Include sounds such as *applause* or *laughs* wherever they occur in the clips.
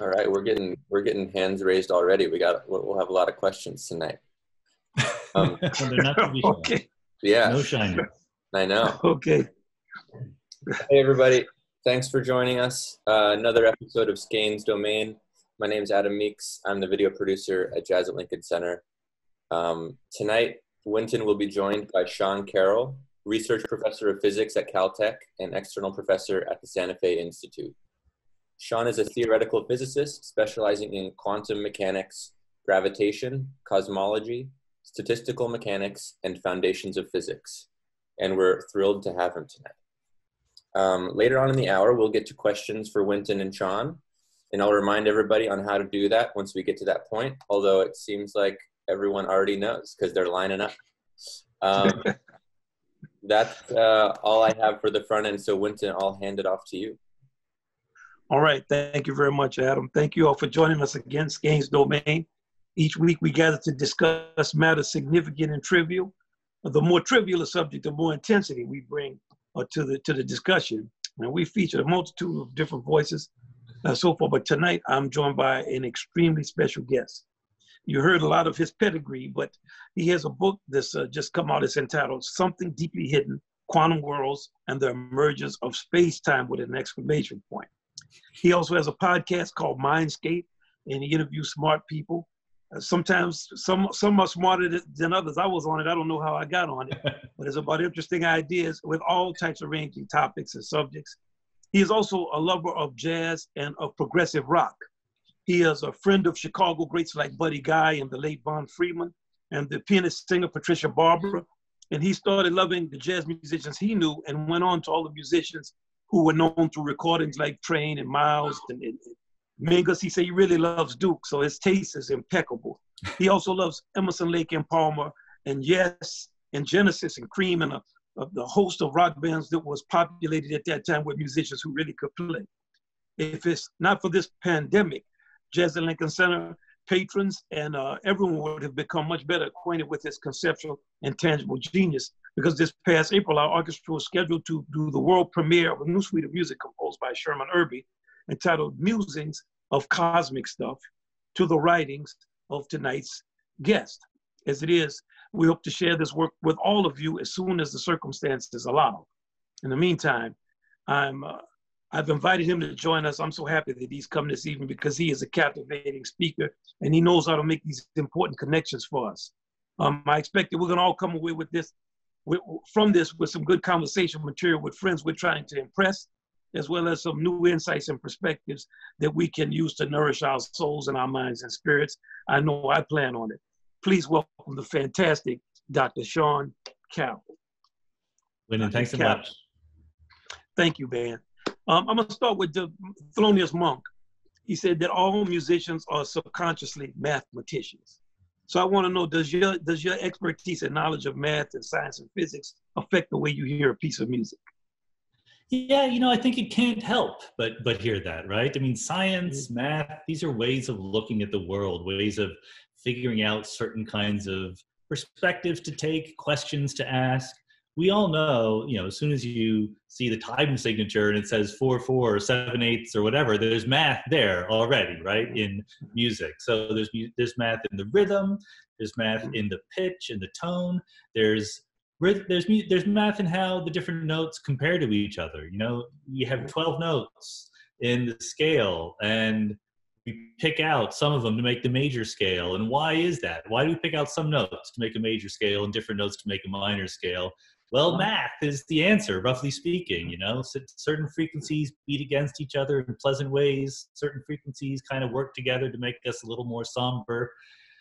All right, we're getting we're getting hands raised already. We got we'll have a lot of questions tonight. *laughs* Um, *laughs* okay. Yeah. No shining. I know. Okay. Hey everybody, thanks for joining us. Uh, another episode of Skain's Domain. My name is Adam Meeks. I'm the video producer at Jazz at Lincoln Center. Um, tonight, Wynton will be joined by Sean Carroll, research professor of physics at Caltech and external professor at the Santa Fe Institute. Sean is a theoretical physicist specializing in quantum mechanics, gravitation, cosmology, statistical mechanics, and foundations of physics. And we're thrilled to have him tonight. Um, later on in the hour, we'll get to questions for Wynton and Sean, and I'll remind everybody on how to do that once we get to that point, although it seems like everyone already knows because they're lining up. Um, *laughs* that's uh, all I have for the front end. So, Wynton, I'll hand it off to you. All right. Thank you very much, Adam. Thank you all for joining us again, Skain's Domain. Each week we gather to discuss matters significant and trivial. The more trivial a subject, the more intensity we bring uh, to the to the discussion. And we feature a multitude of different voices, uh, so far. But tonight I'm joined by an extremely special guest. You heard a lot of his pedigree, but he has a book that's uh, just come out. It's entitled "Something Deeply Hidden: Quantum Worlds and the Emergence of Space-Time" with an exclamation point. He also has a podcast called Mindscape, and he interviews smart people. Uh, sometimes some some are smarter than others. I was on it. I don't know how I got on it, *laughs* but it's about interesting ideas with all types of ranging topics and subjects. He is also a lover of jazz and of progressive rock. He is a friend of Chicago greats like Buddy Guy and the late Von Freeman and the pianist singer Patricia Barber. And he started loving the jazz musicians he knew and went on to all the musicians who were known through recordings like Trane and Miles and, and Mingus. He said he really loves Duke, so his taste is impeccable. He also loves Emerson, Lake and Palmer, and Yes, and Genesis, and Cream, and a, a, the host of rock bands that was populated at that time with musicians who really could play. If it's not for this pandemic, Jazz at Lincoln Center patrons and uh, everyone would have become much better acquainted with his conceptual and tangible genius because this past April, our orchestra was scheduled to do the world premiere of a new suite of music composed by Sherman Irby entitled Musings of Cosmic Stuff to the writings of tonight's guest. As it is, we hope to share this work with all of you as soon as the circumstances allow. In the meantime, I'm uh, I've invited him to join us. I'm so happy that he's come this evening because he is a captivating speaker and he knows how to make these important connections for us. Um, I expect that we're going to all come away with this, with, from this, with some good conversation material with friends we're trying to impress, as well as some new insights and perspectives that we can use to nourish our souls and our minds and spirits. I know I plan on it. Please welcome the fantastic Dr. Sean Carroll. Wynton, thanks so much. Thank you, Ben. Um, I'm going to start with the Thelonious Monk. He said that all musicians are subconsciously mathematicians. So I want to know, does your does your expertise and knowledge of math and science and physics affect the way you hear a piece of music? Yeah, you know, I think it can't help but but hear that, right? I mean, science, mm-hmm. math, these are ways of looking at the world, ways of figuring out certain kinds of perspectives to take, questions to ask we all know, you know, as soon as you see the time signature and it says four four or seven eighths or whatever, there's math there already, right? In music, so there's there's math in the rhythm, there's math in the pitch and the tone. There's there's there's math in how the different notes compare to each other. You know, you have 12 notes in the scale, and we pick out some of them to make the major scale. And why is that? Why do we pick out some notes to make a major scale and different notes to make a minor scale? Well, math is the answer, roughly speaking. You know, certain frequencies beat against each other in pleasant ways. Certain frequencies kind of work together to make us a little more somber.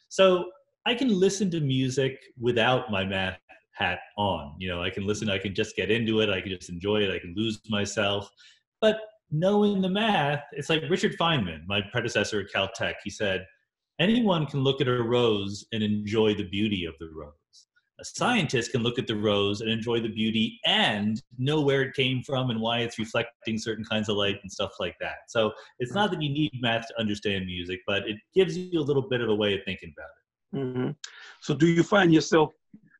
So I can listen to music without my math hat on. You know, I can listen, I can just get into it, I can just enjoy it, I can lose myself. But knowing the math, it's like Richard Feynman, my predecessor at Caltech, he said, anyone can look at a rose and enjoy the beauty of the rose a scientist can look at the rose and enjoy the beauty and know where it came from and why it's reflecting certain kinds of light and stuff like that. So it's not that you need math to understand music, but it gives you a little bit of a way of thinking about it. Mm-hmm. So do you find yourself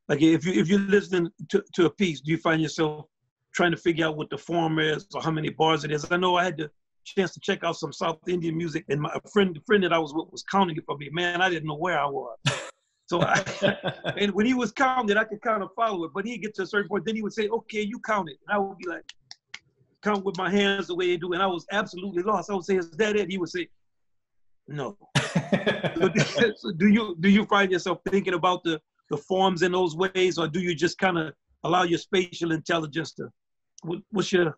like if you if you're listening to, to a piece, do you find yourself trying to figure out what the form is or how many bars it is? I know I had the chance to check out some South Indian music, and my friend, the friend that I was with, was counting it for me. Man, I didn't know where I was. So, I, *laughs* and when he was counting I could kind of follow it. But he'd get to a certain point, then he would say, "Okay, you count it," and I would be like, count with my hands the way they do, and I was absolutely lost. I would say, "Is that it?" He would say, "No." so *laughs* *laughs* do you do you find yourself thinking about the the forms in those ways, or do you just kind of allow your spatial intelligence to? What, what's your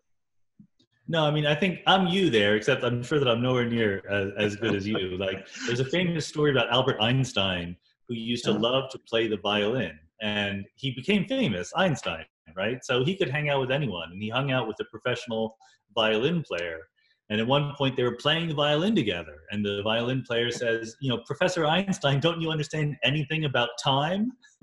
no, I mean, I think I'm you there, except I'm sure that I'm nowhere near as, as good as you. Like, there's a famous story about Albert Einstein, who used to love to play the violin, and he became famous, Einstein, right? So he could hang out with anyone, and he hung out with a professional violin player. And at one point, they were playing the violin together, and the violin player says, "You know, Professor Einstein, don't you understand anything about time?" *laughs*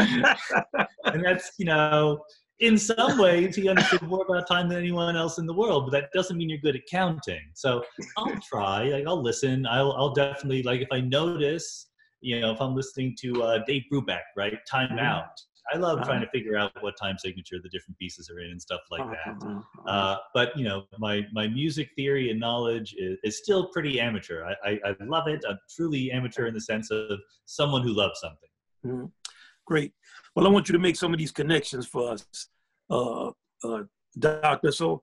and that's you know in some ways he understood more about time than anyone else in the world but that doesn't mean you're good at counting so i'll try like i'll listen i'll, I'll definitely like if i notice you know if i'm listening to uh, dave brubeck right time mm-hmm. out i love trying to figure out what time signature the different pieces are in and stuff like that uh-huh, uh-huh. uh, but you know my my music theory and knowledge is, is still pretty amateur I, I, I love it i'm truly amateur in the sense of someone who loves something mm-hmm. Great. Well, I want you to make some of these connections for us, uh, uh, Doctor. So,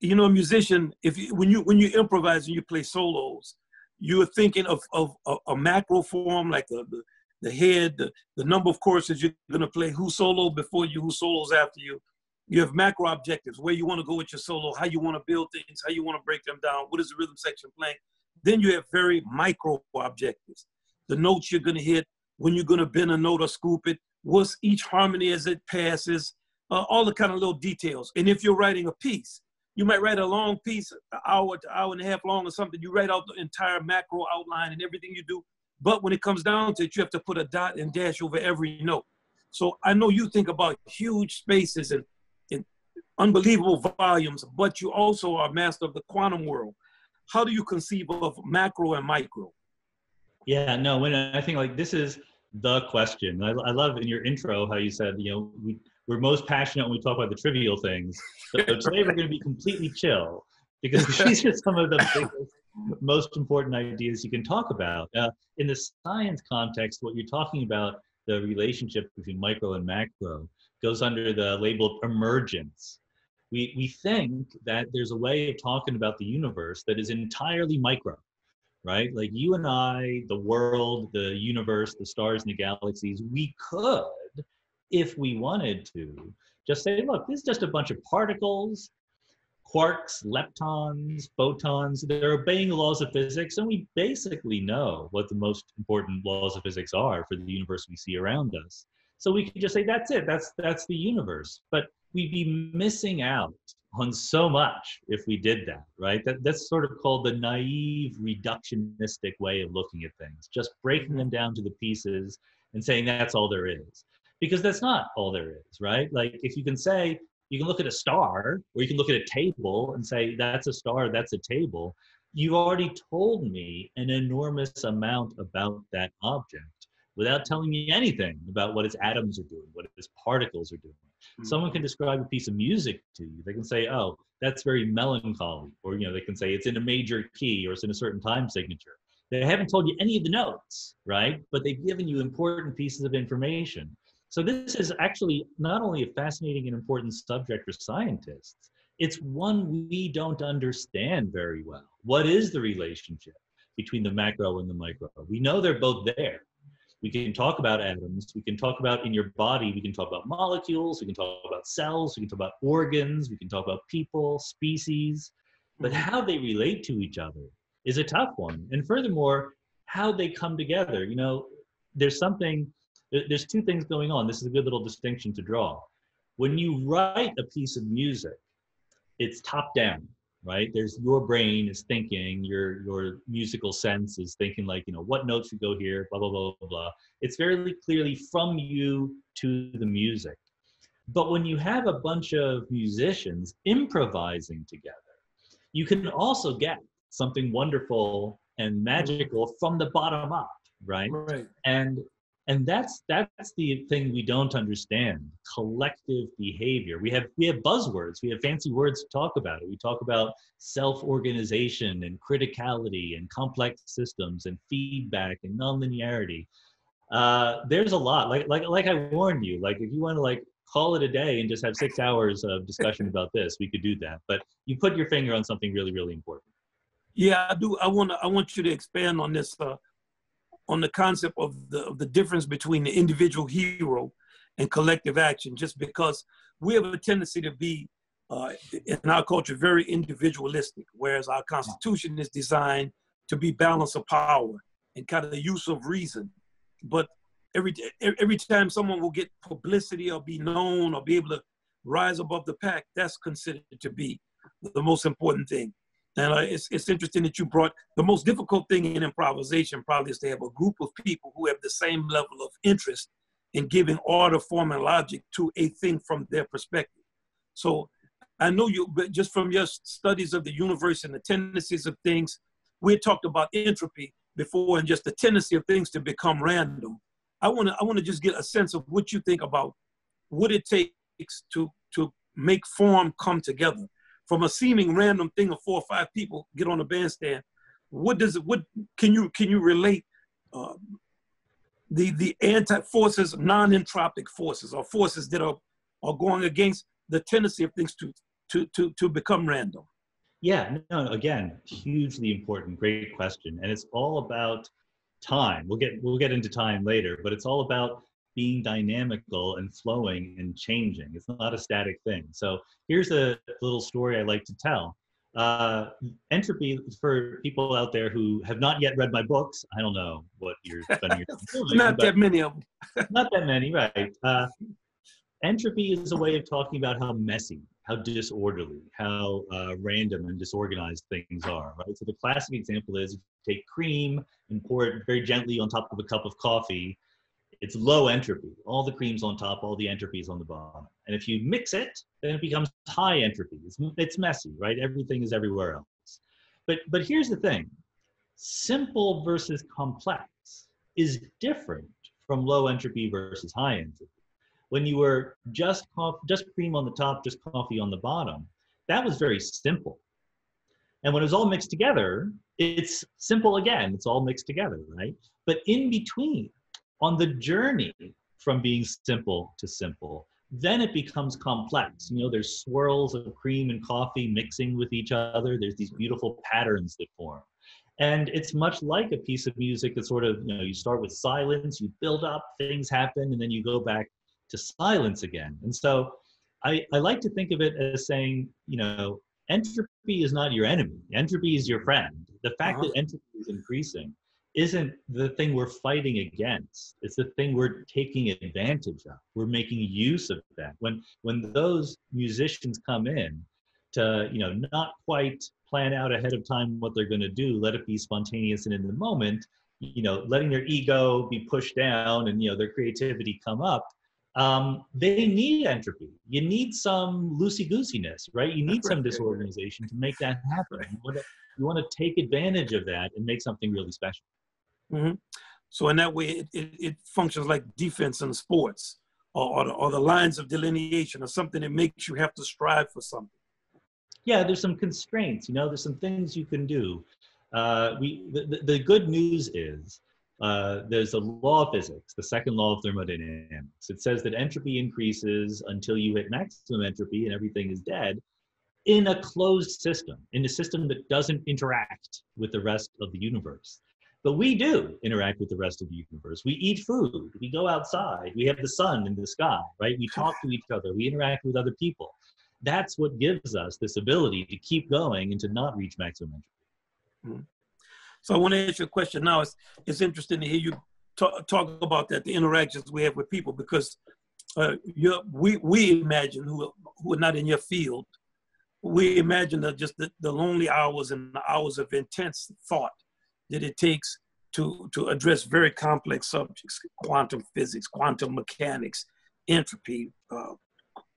you know, a musician, if you, when you when you improvise and you play solos, you're thinking of of, a macro form like a, the the head, the, the number of courses you're going to play, who solo before you, who solos after you. You have macro objectives, where you want to go with your solo, how you want to build things, how you want to break them down, what is the rhythm section playing. Then you have very micro objectives, the notes you're going to hit, when you're going to bend a note or scoop it, what's each harmony as it passes, uh, all the kind of little details. And if you're writing a piece, you might write a long piece, an hour to hour and a half long or something. You write out the entire macro outline and everything you do. But when it comes down to it, you have to put a dot and dash over every note. So I know you think about huge spaces and, and unbelievable volumes, but you also are master of the quantum world. How do you conceive of macro and micro? Yeah, no, when I think like this is the question. I, I love in your intro how you said, you know, we, we're most passionate when we talk about the trivial things. So *laughs* today we're going to be completely chill because *laughs* these are some of the biggest, most important ideas you can talk about. Uh, in the science context, what you're talking about, the relationship between micro and macro, goes under the label of emergence. We, we think that there's a way of talking about the universe that is entirely micro right? Like you and I, the world, the universe, the stars and the galaxies, we could, if we wanted to, just say, look, this is just a bunch of particles, quarks, leptons, photons. They're obeying the laws of physics, and we basically know what the most important laws of physics are for the universe we see around us. So we can just say, that's it, that's that's the universe. But we'd be missing out on so much if we did that, right? That, that's sort of called the naive reductionistic way of looking at things, just breaking them down to the pieces and saying that's all there is. Because that's not all there is, right? Like if you can say, you can look at a star or you can look at a table and say, that's a star, that's a table. You've already told me an enormous amount about that object without telling me anything about what its atoms are doing, what its particles are doing. Mm-hmm. Someone can describe a piece of music to you. They can say, "Oh, that's very melancholy," or you know, they can say it's in a major key or it's in a certain time signature. They haven't told you any of the notes, right? But they've given you important pieces of information. So this is actually not only a fascinating and important subject for scientists, it's one we don't understand very well. What is the relationship between the macro and the micro? We know they're both there we can talk about atoms we can talk about in your body we can talk about molecules we can talk about cells we can talk about organs we can talk about people species but mm-hmm. how they relate to each other is a tough one and furthermore how they come together you know there's something there's two things going on this is a good little distinction to draw when you write a piece of music it's top down right? There's your brain is thinking, your your musical sense is thinking like, you know, what notes should go here, blah blah blah blah blah. It's very clearly from you to the music. But when you have a bunch of musicians improvising together, you can also get something wonderful and magical from the bottom up, right? Right. And and that's that's the thing we don't understand collective behavior. We have we have buzzwords. We have fancy words to talk about it. We talk about self-organization and criticality and complex systems and feedback and nonlinearity. Uh, there's a lot. Like like like i warned you like if you want to like call it a day and just have six hours of discussion about this we could do that. But you put your finger on something really really important. Yeah i do. I want to i want you to expand on this uh, on the concept of the, of the difference between the individual hero and collective action, just because we have a tendency to be uh, in our culture very individualistic, whereas our Constitution is designed to be balance of power and kind of the use of reason. But every every time someone will get publicity or be known or be able to rise above the pack, that's considered to be the most important thing. And uh, it's, it's interesting that you brought the most difficult thing in improvisation probably is to have a group of people who have the same level of interest in giving order, form, and logic to a thing from their perspective. So I know you, but just from your studies of the universe and the tendencies of things, we talked about entropy before and just the tendency of things to become random. I want to I want to just get a sense of what you think about what it takes to to make form come together from a seeming random thing of four or five people get on a bandstand what does it what can you can you relate uh, the the anti forces non-entropic forces or forces that are are going against the tendency of things to to to to become random? Yeah no again hugely important great question. And it's all about time. We'll get we'll get into time later but it's all about being dynamical and flowing and changing. It's not a static thing. So here's a little story I like to tell. Uh, entropy for people out there who have not yet read my books. I don't know what you're spending your time *laughs* not that many of them. *laughs* not that many, right? Uh, entropy is a way of talking about how messy, how disorderly, how uh, random and disorganized things are, right? So the classic example is take cream and pour it very gently on top of a cup of coffee it's low entropy. All the cream's on top, all the entropy's on the bottom. And if you mix it, then it becomes high entropy. It's, it's messy, right? Everything is everywhere else. But, but here's the thing simple versus complex is different from low entropy versus high entropy. When you were just just cream on the top, just coffee on the bottom, that was very simple. And when it was all mixed together, it's simple again. It's all mixed together, right? But in between, on the journey from being simple to simple, then it becomes complex. You know, there's swirls of cream and coffee mixing with each other. There's these beautiful patterns that form. And it's much like a piece of music that sort of, you know, you start with silence, you build up, things happen, and then you go back to silence again. And so I, I like to think of it as saying, you know, entropy is not your enemy. Entropy is your friend. The fact uh-huh. that entropy is increasing isn't the thing we're fighting against it's the thing we're taking advantage of. We're making use of that. When when those musicians come in to you know not quite plan out ahead of time what they're going to do let it be spontaneous and in the moment you know letting their ego be pushed down and you know their creativity come up um, they need entropy. You need some loosey goosiness right? You need some disorganization to make that happen. You want to you want to take advantage of that and make something really special Mm-hmm. So in that way, it, it, it, functions like defense in sports or, or the, or the lines of delineation or something that makes you have to strive for something. Yeah, there's some constraints, you know, there's some things you can do. Uh, we, the, the good news is uh, there's a law of physics, the second law of thermodynamics. It says that entropy increases until you hit maximum entropy and everything is dead in a closed system, in a system that doesn't interact with the rest of the universe. But we do interact with the rest of the universe. We eat food. We go outside. We have the sun in the sky, right? We talk to each other. We interact with other people. That's what gives us this ability to keep going and to not reach maximum entropy. Hmm. So I want to ask you a question now. It's, it's interesting to hear you talk, talk about that, the interactions we have with people, because uh, we, we imagine who, who are not in your field, we imagine that just the, the lonely hours and the hours of intense thought that it takes to, to address very complex subjects, quantum physics, quantum mechanics, entropy, uh,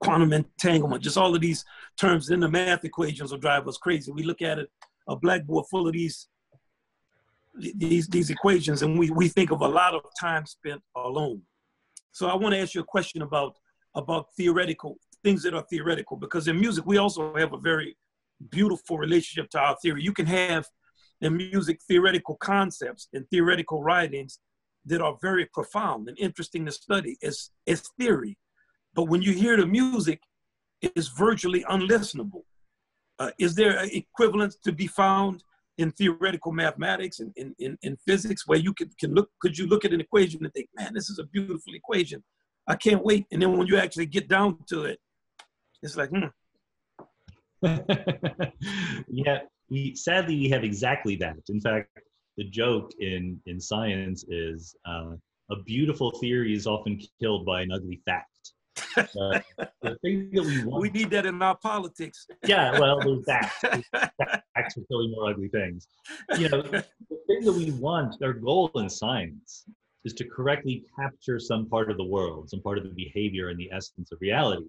quantum entanglement, just all of these terms in the math equations will drive us crazy. We look at it, a blackboard full of these these these equations, and we we think of a lot of time spent alone. So I want to ask you a question about about theoretical things that are theoretical, because in music we also have a very beautiful relationship to our theory. You can have in music theoretical concepts and theoretical writings that are very profound and interesting to study as, as theory. But when you hear the music, it's virtually unlistenable. Uh, is there an equivalence to be found in theoretical mathematics and in, in, in, physics where you could, can look, could you look at an equation and think, man, this is a beautiful equation. I can't wait. And then when you actually get down to it, it's like, hmm. *laughs* yeah, we sadly we have exactly that. In fact, the joke in in science is uh, a beautiful theory is often killed by an ugly fact. *laughs* Uh, the thing that we want, we need that in our politics. yeah, well, there's *laughs* that. Facts are killing more ugly things. You know, *laughs* the thing that we want, our goal in science, is to correctly capture some part of the world, some part of the behavior and the essence of reality.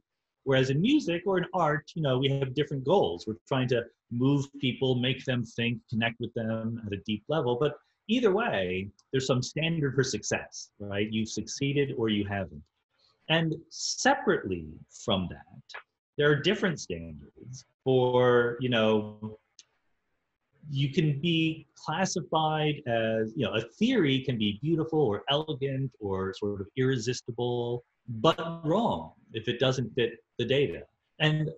Whereas in music or in art, you know, we have different goals. We're trying to move people, make them think, connect with them at a deep level. But either way, there's some standard for success, right? You've succeeded or you haven't. And separately from that, there are different standards for, you know, you can be classified as, you know, a theory can be beautiful or elegant or sort of irresistible, but wrong if it doesn't fit the data. And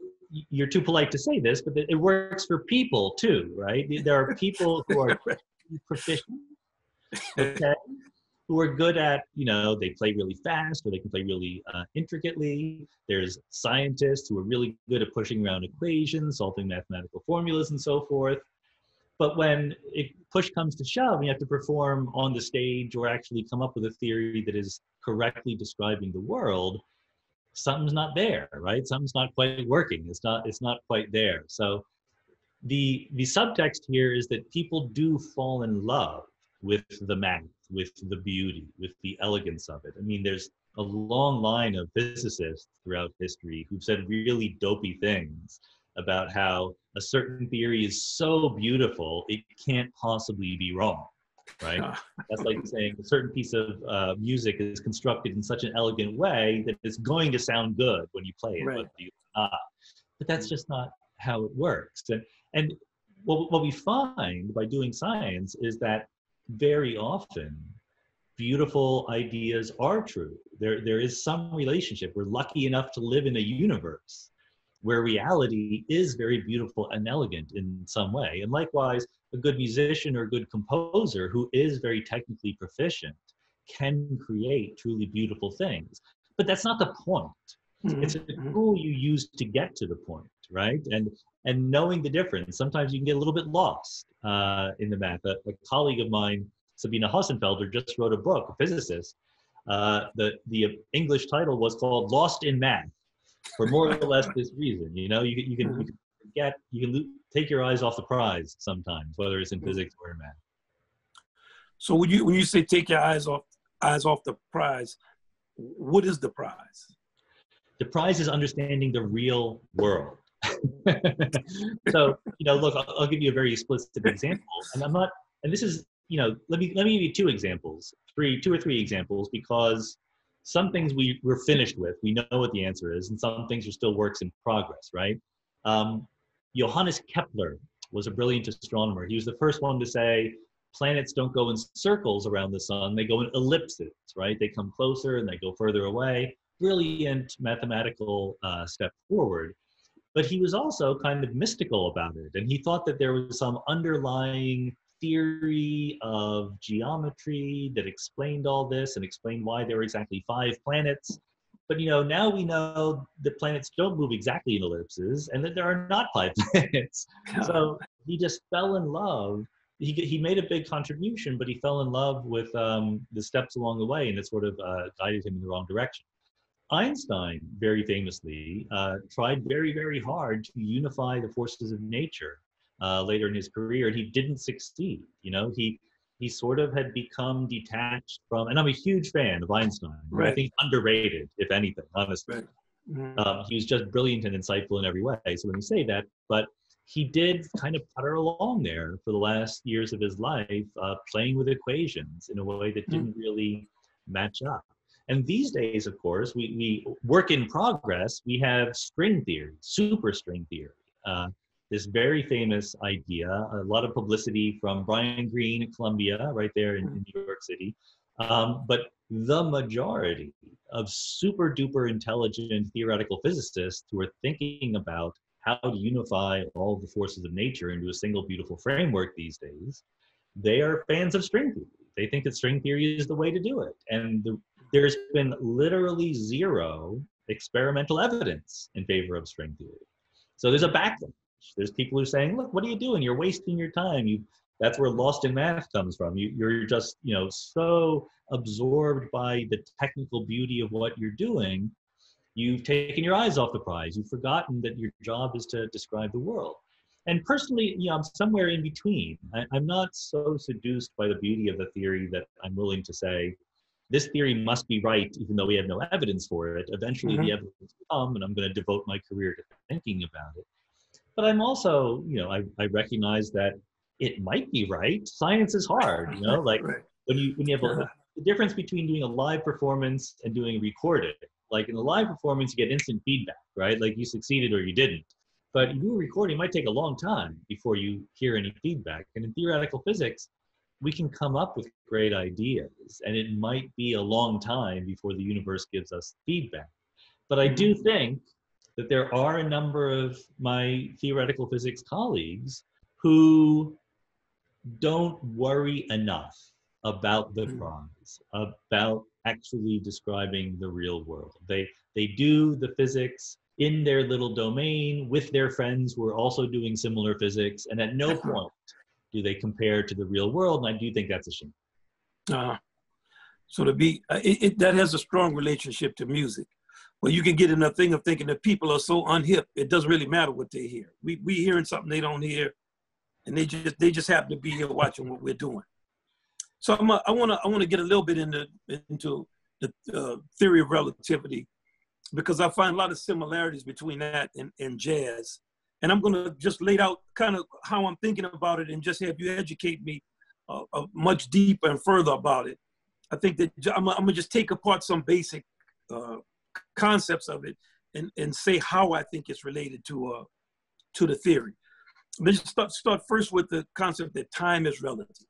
you're too polite to say this, but it works for people too, right? There are *laughs* people who are proficient, okay, who are good at, you know, they play really fast or they can play really uh, intricately. There's scientists who are really good at pushing around equations, solving mathematical formulas, and so forth. But when it, push comes to shove, you have to perform on the stage or actually come up with a theory that is correctly describing the world something's not there, right? Something's not quite working. It's not it's not quite there. So the the subtext here is that people do fall in love with the math, with the beauty, with the elegance of it. I mean, there's a long line of physicists throughout history who've said really dopey things about how a certain theory is so beautiful it can't possibly be wrong right? *laughs* That's like saying a certain piece of uh, music is constructed in such an elegant way that it's going to sound good when you play it, right. but not. But that's just not how it works. And, and what, what we find by doing science is that very often beautiful ideas are true. There, there is some relationship. We're lucky enough to live in a universe where reality is very beautiful and elegant in some way. And likewise, a good musician or a good composer who is very technically proficient can create truly beautiful things. But that's not the point. Mm-hmm. It's a tool you use to get to the point, right? And and knowing the difference. Sometimes you can get a little bit lost uh, in the math. A, a, colleague of mine, Sabine Hossenfelder, just wrote a book, a physicist. Uh, the the English title was called "Lost in Math," for more or less this reason. You know, you, you can, you can forget, you can take your eyes off the prize sometimes, whether it's in physics or in math. So when you when you say take your eyes off eyes off the prize, what is the prize? The prize is understanding the real world. *laughs* so you know, look, I'll, I'll, give you a very explicit example, and I'm not, and this is you know, let me let me give you two examples, three, two or three examples, because some things we we're finished with, we know what the answer is, and some things are still works in progress, right? Um, Johannes Kepler was a brilliant astronomer. He was the first one to say planets don't go in circles around the sun, they go in ellipses, right? They come closer and they go further away. Brilliant mathematical uh, step forward. But he was also kind of mystical about it. And he thought that there was some underlying theory of geometry that explained all this and explained why there were exactly five planets but you know, now we know the planets don't move exactly in ellipses, and that there are not *laughs* five planets. so he just fell in love. He he made a big contribution, but he fell in love with um, the steps along the way, and it sort of uh, guided him in the wrong direction. Einstein, very famously, uh, tried very, very hard to unify the forces of nature uh, later in his career, and he didn't succeed. You know, he he sort of had become detached from, and I'm a huge fan of Einstein. Right. I think underrated, if anything, honestly. Right. Mm-hmm. Um, he was just brilliant and insightful in every way. So when you say that, but he did kind of putter along there for the last years of his life, uh, playing with equations in a way that didn't really match up. And these days, of course, we, we work in progress. We have string theory, super string theory. Uh, this very famous idea, a lot of publicity from Brian Greene at Columbia, right there in, in New York City. Um, but the majority of super duper intelligent theoretical physicists who are thinking about how to unify all the forces of nature into a single beautiful framework these days, they are fans of string theory. They think that string theory is the way to do it. And the, there's been literally zero experimental evidence in favor of string theory. So there's a backlash. There's people who are saying, look, what are you doing? You're wasting your time. You that's where lost in math comes from. You, you're just, you know, so absorbed by the technical beauty of what you're doing You've taken your eyes off the prize. You've forgotten that your job is to describe the world. And personally, you know, I'm somewhere in between. I, I'm not so seduced by the beauty of the theory that I'm willing to say, this theory must be right, even though we have no evidence for it. Eventually, mm-hmm. the evidence will come, and I'm going to devote my career to thinking about it. But I'm also, you know, I, I recognize that it might be right. Science is hard, you know, like right. when you when you have a, the difference between doing a live performance and doing a recording like in the live performance, you get instant feedback, right? Like you succeeded or you didn't. But you recording might take a long time before you hear any feedback. And in theoretical physics, we can come up with great ideas, and it might be a long time before the universe gives us feedback. But I do mm-hmm. think that there are a number of my theoretical physics colleagues who don't worry enough about the hmm. prize, about actually describing the real world. They they do the physics in their little domain with their friends who are also doing similar physics, and at no point do they compare to the real world. And I do think that's a shame. Uh, so to be uh, it, it, that has a strong relationship to music. Well, you can get in a thing of thinking that people are so unhip, it doesn't really matter what they hear. We we hearing something they don't hear, and they just they just happen to be here watching what we're doing. So I'm a, I want to I want to get a little bit into into the uh, theory of relativity because I find a lot of similarities between that and, and jazz. And I'm going to just lay out kind of how I'm thinking about it and just have you educate me uh, uh, much deeper and further about it. I think that I'm, I'm going to just take apart some basic uh, concepts of it and, and say how I think it's related to, uh, to the theory. Let's start, start first with the concept that time is relative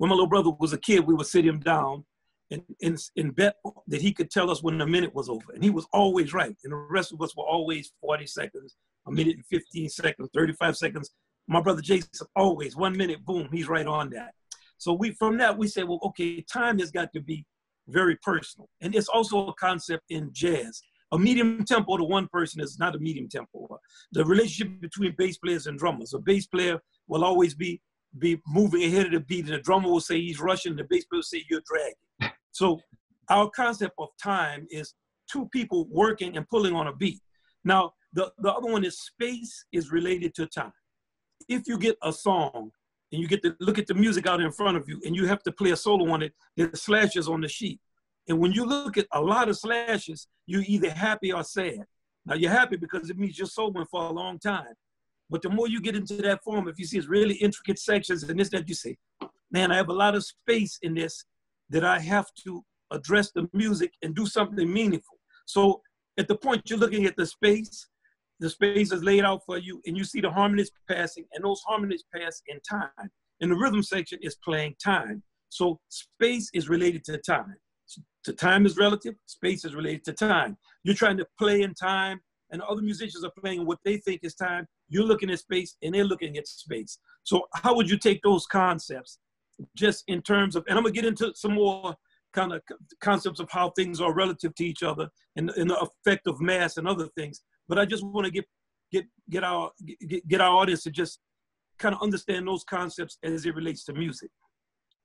when my little brother was a kid, we would sit him down and, and, and bet that he could tell us when the minute was over. And he was always right. And the rest of us were always 40 seconds, a minute and 15 seconds, 35 seconds. My brother Jason, always one minute, boom, he's right on that. So we from that we said, well, okay, time has got to be very personal. And it's also a concept in jazz. A medium tempo to one person is not a medium tempo. The relationship between bass players and drummers. A bass player will always be be moving ahead of the beat, and the drummer will say he's rushing, the bass player will say you're dragging. *laughs* So our concept of time is two people working and pulling on a beat. Now, the, the other one is space is related to time. If you get a song and you get to look at the music out in front of you and you have to play a solo on it, there's slashes on the sheet. And when you look at a lot of slashes, you're either happy or sad. Now you're happy because it means you're went for a long time. But the more you get into that form, if you see it's really intricate sections and this, that, you say, man, I have a lot of space in this that I have to address the music and do something meaningful. So at the point you're looking at the space, the space is laid out for you and you see the harmonies passing and those harmonies pass in time. And the rhythm section is playing time. So space is related to time. To time is relative, space is related to time. You're trying to play in time and other musicians are playing what they think is time. You're looking at space and they're looking at space. So how would you take those concepts just in terms of, and I'm gonna get into some more kind of concepts of how things are relative to each other and, and the effect of mass and other things. But I just want to get get get our get, get our audience to just kind of understand those concepts as it relates to music.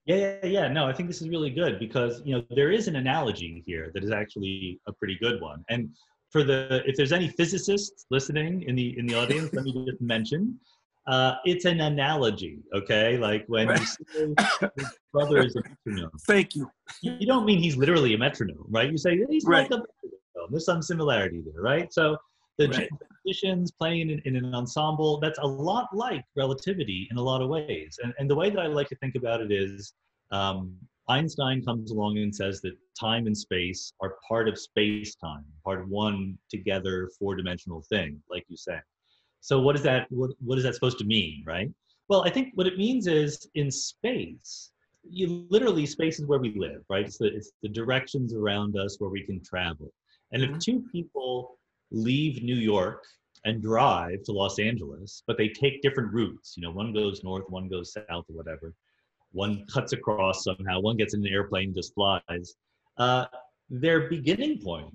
Yeah, yeah, yeah. No, I think this is really good because you know there is an analogy here that is actually a pretty good one. And for the if there's any physicists listening in the in the audience, let me just mention. Uh, it's an analogy, okay? Like when you say his brother is a metronome. Thank you. You don't mean he's literally a metronome, right? You say he's right. like a metronome. There's some similarity there, right? So the right. musicians playing in, in, an ensemble. That's a lot like relativity in a lot of ways. And, and the way that I like to think about it is um, Einstein comes along and says that time and space are part of space time, part of one together four dimensional thing, like you say. So what is that? What, what is that supposed to mean, right? Well, I think what it means is in space, you literally space is where we live, right? It's the, it's the directions around us where we can travel. And if mm-hmm. two people leave New York and drive to Los Angeles, but they take different routes, you know, one goes north, one goes south, or whatever, one cuts across somehow, one gets in an airplane, just flies. Uh, their beginning point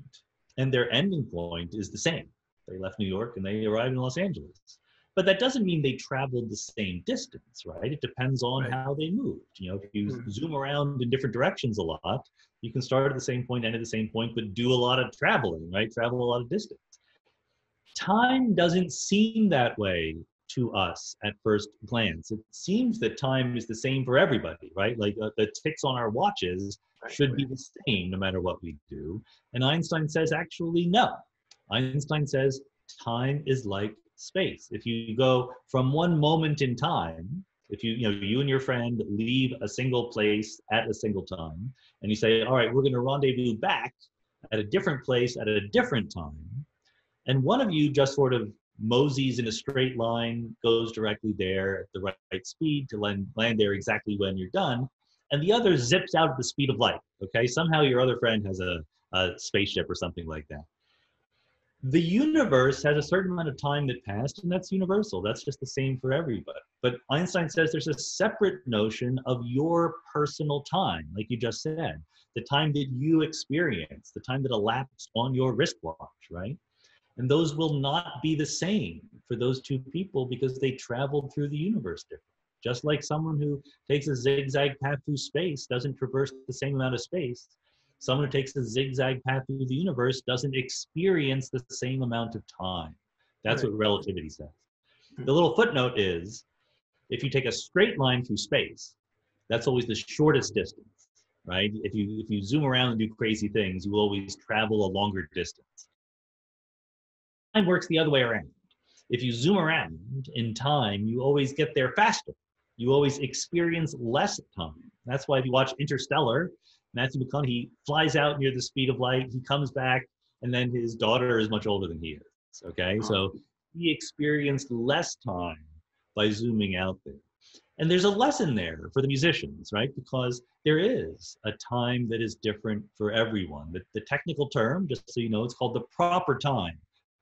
and their ending point is the same. They left New York and they arrived in Los Angeles. But that doesn't mean they traveled the same distance, right? It depends on right. how they moved. You know, if you mm-hmm. zoom around in different directions a lot, you can start at the same point, end at the same point, but do a lot of traveling, right? Travel a lot of distance. Time doesn't seem that way to us at first glance. It seems that time is the same for everybody, right? Like uh, the ticks on our watches should be the same no matter what we do. And Einstein says, actually, no. Einstein says time is like space. If you go from one moment in time, if you, you know, you and your friend leave a single place at a single time, and you say, all right, we're going to rendezvous back at a different place at a different time, and one of you just sort of moseys in a straight line, goes directly there at the right, right speed to land, land there exactly when you're done, and the other zips out at the speed of light. Okay, somehow your other friend has a, a spaceship or something like that. The universe has a certain amount of time that passed, and that's universal. That's just the same for everybody. But Einstein says there's a separate notion of your personal time, like you just said, the time that you experience, the time that elapsed on your wristwatch, right? And those will not be the same for those two people because they traveled through the universe differently. Just like someone who takes a zigzag path through space doesn't traverse the same amount of space, someone who takes a zigzag path through the universe doesn't experience the same amount of time. That's right. what relativity says. Hmm. The little footnote is if you take a straight line through space, that's always the shortest distance, right? If you if you zoom around and do crazy things, you will always travel a longer distance time works the other way around. If you zoom around in time, you always get there faster. You always experience less time. That's why if you watch Interstellar, Matthew McConaughey flies out near the speed of light. He comes back, and then his daughter is much older than he is. Okay, so uh-huh. he experienced less time by zooming out there. And there's a lesson there for the musicians, right? Because there is a time that is different for everyone. The, the technical term, just so you know, it's called the proper time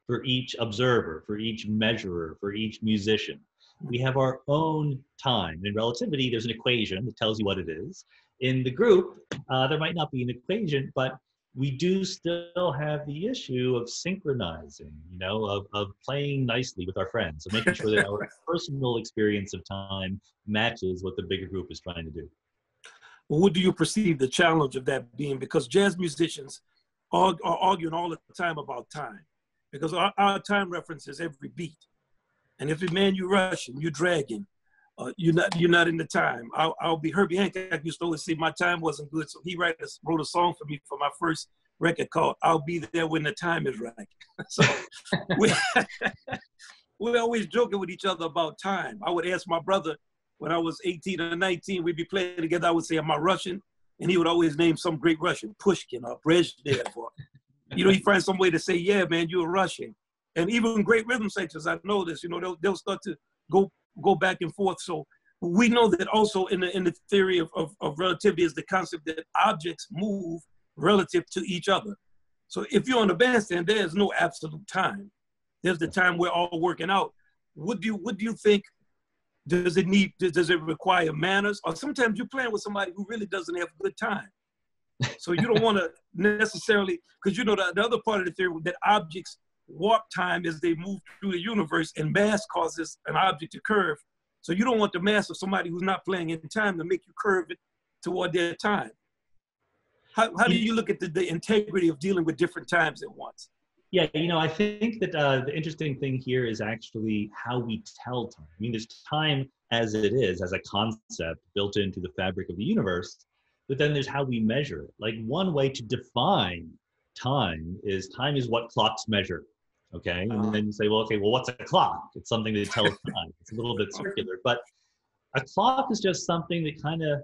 for each observer, for each measurer, for each musician. We have our own time. In relativity, there's an equation that tells you what it is. In the group, uh, there might not be an equation, but we do still have the issue of synchronizing, you know, of, of playing nicely with our friends, of making sure that our *laughs* personal experience of time matches what the bigger group is trying to do. Well, what do you perceive the challenge of that being? Because jazz musicians are, are arguing all the time about time because our, our time references every beat. And if a man you rushing, you dragging, uh, you're not you're not in the time. I'll, I'll be Herbie Hancock used to always say my time wasn't good, so he write a, wrote a song for me for my first record called "I'll Be There When the Time Is Right." *laughs* so we *laughs* we're always joking with each other about time. I would ask my brother when I was 18 or 19, we'd be playing together. I would say, "Am I Russian?" And he would always name some great Russian, Pushkin or Brezhnev or you know, he finds some way to say, yeah, man, you're Russian. And even great rhythm sections, I know this, you know, they'll, they'll start to go go back and forth. So we know that also in the, in the theory of, of, of relativity is the concept that objects move relative to each other. So if you're on the bandstand, there's no absolute time. There's the time we're all working out. What do you, what do you think does it need does it require manners or sometimes you're playing with somebody who really doesn't have a good time so you don't want to *laughs* necessarily, because you know the, the other part of the theory that objects warp time as they move through the universe, and mass causes an object to curve. So you don't want the mass of somebody who's not playing in time to make you curve it toward their time. How, how do you look at the, the integrity of dealing with different times at once? Yeah, you know, I think that uh, the interesting thing here is actually how we tell time. I mean, there's time as it is, as a concept built into the fabric of the universe, but then there's how we measure it. Like one way to define time is time is what clocks measure. Okay, and Uh-huh. then you say, well, okay, well, what's a clock? It's something that tells time. It's a little bit circular, but a clock is just something that kind of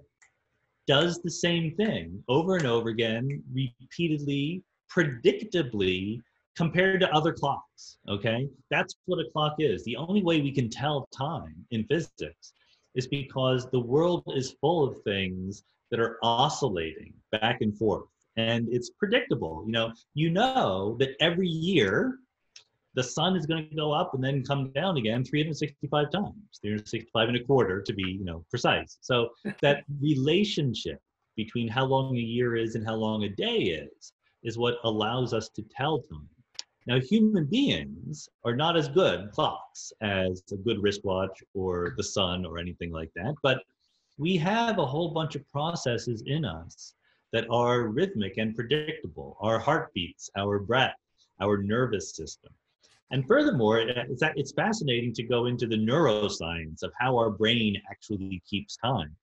does the same thing over and over again, repeatedly, predictably, compared to other clocks. Okay, that's what a clock is. The only way we can tell time in physics is because the world is full of things that are oscillating back and forth, and it's predictable. You know, you know that every year the sun is going to go up and then come down again 365 times 365 and a quarter to be you know precise. So *laughs* that relationship between how long a year is and how long a day is is what allows us to tell time. Now human beings are not as good clocks as a good wristwatch or the sun or anything like that but we have a whole bunch of processes in us that are rhythmic and predictable. Our heartbeats our breath our nervous system and furthermore, uh, it's, it's fascinating to go into the neuroscience of how our brain actually keeps time.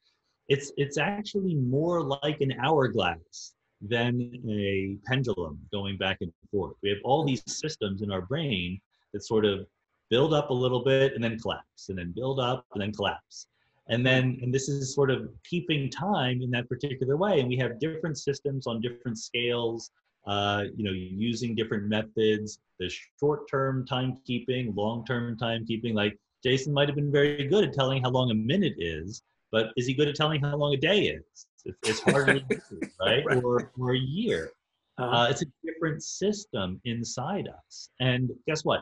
It's, it's actually more like an hourglass than a pendulum going back and forth. We have all these systems in our brain that sort of build up a little bit and then collapse, and then build up and then collapse. And then, and this is sort of keeping time in that particular way. And we have different systems on different scales uh, you know, using different methods, the short-term timekeeping, long-term timekeeping. Like Jason might have been very good at telling how long a minute is, but is he good at telling how long a day is? It's, it's hardly, *laughs* right? Right. Or, or a year. Uh, Uh, it's a different system inside us. And guess what?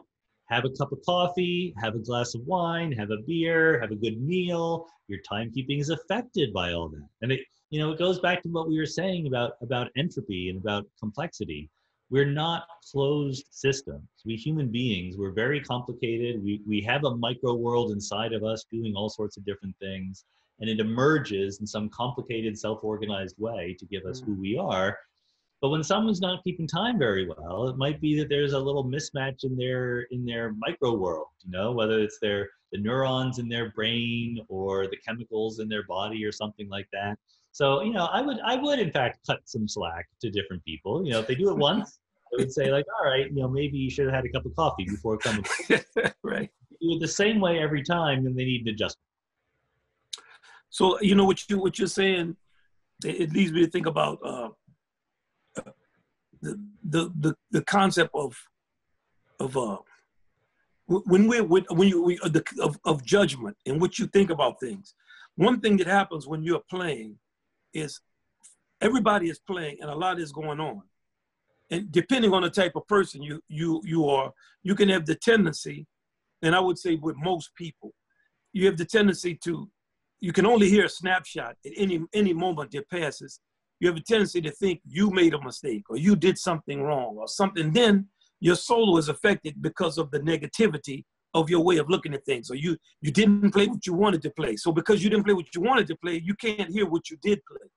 Have a cup of coffee, have a glass of wine, have a beer, have a good meal. Your timekeeping is affected by all that. And it, you know, it goes back to what we were saying about, about entropy and about complexity. We're not closed systems. We human beings, we're very complicated. We, we have a micro world inside of us doing all sorts of different things. And it emerges in some complicated, self organized way to give us who mm. we are. But when someone's not keeping time very well, it might be that there's a little mismatch in their in their micro world, you know, whether it's their the neurons in their brain or the chemicals in their body or something like that. So, you know, I would I would in fact cut some slack to different people. You know, if they do it once, I would say like, all right, you know, maybe you should have had a cup of coffee before coming. *laughs* right. Do it the same way every time, then they need an adjustment. So you know what you what you're saying, it, it leads me to think about uh, the, the the the concept of of uh, when we're when, when you we, uh, the, of of judgment and what you think about things. One thing that happens when you're playing is everybody is playing and a lot is going on, and depending on the type of person you you you are, you can have the tendency, and I would say with most people, you have the tendency to you can only hear a snapshot at any any moment that passes. You have a tendency to think you made a mistake or you did something wrong or something. Then your soul is affected because of the negativity of your way of looking at things. Or you you didn't play what you wanted to play. So because you didn't play what you wanted to play, you can't hear what you did play.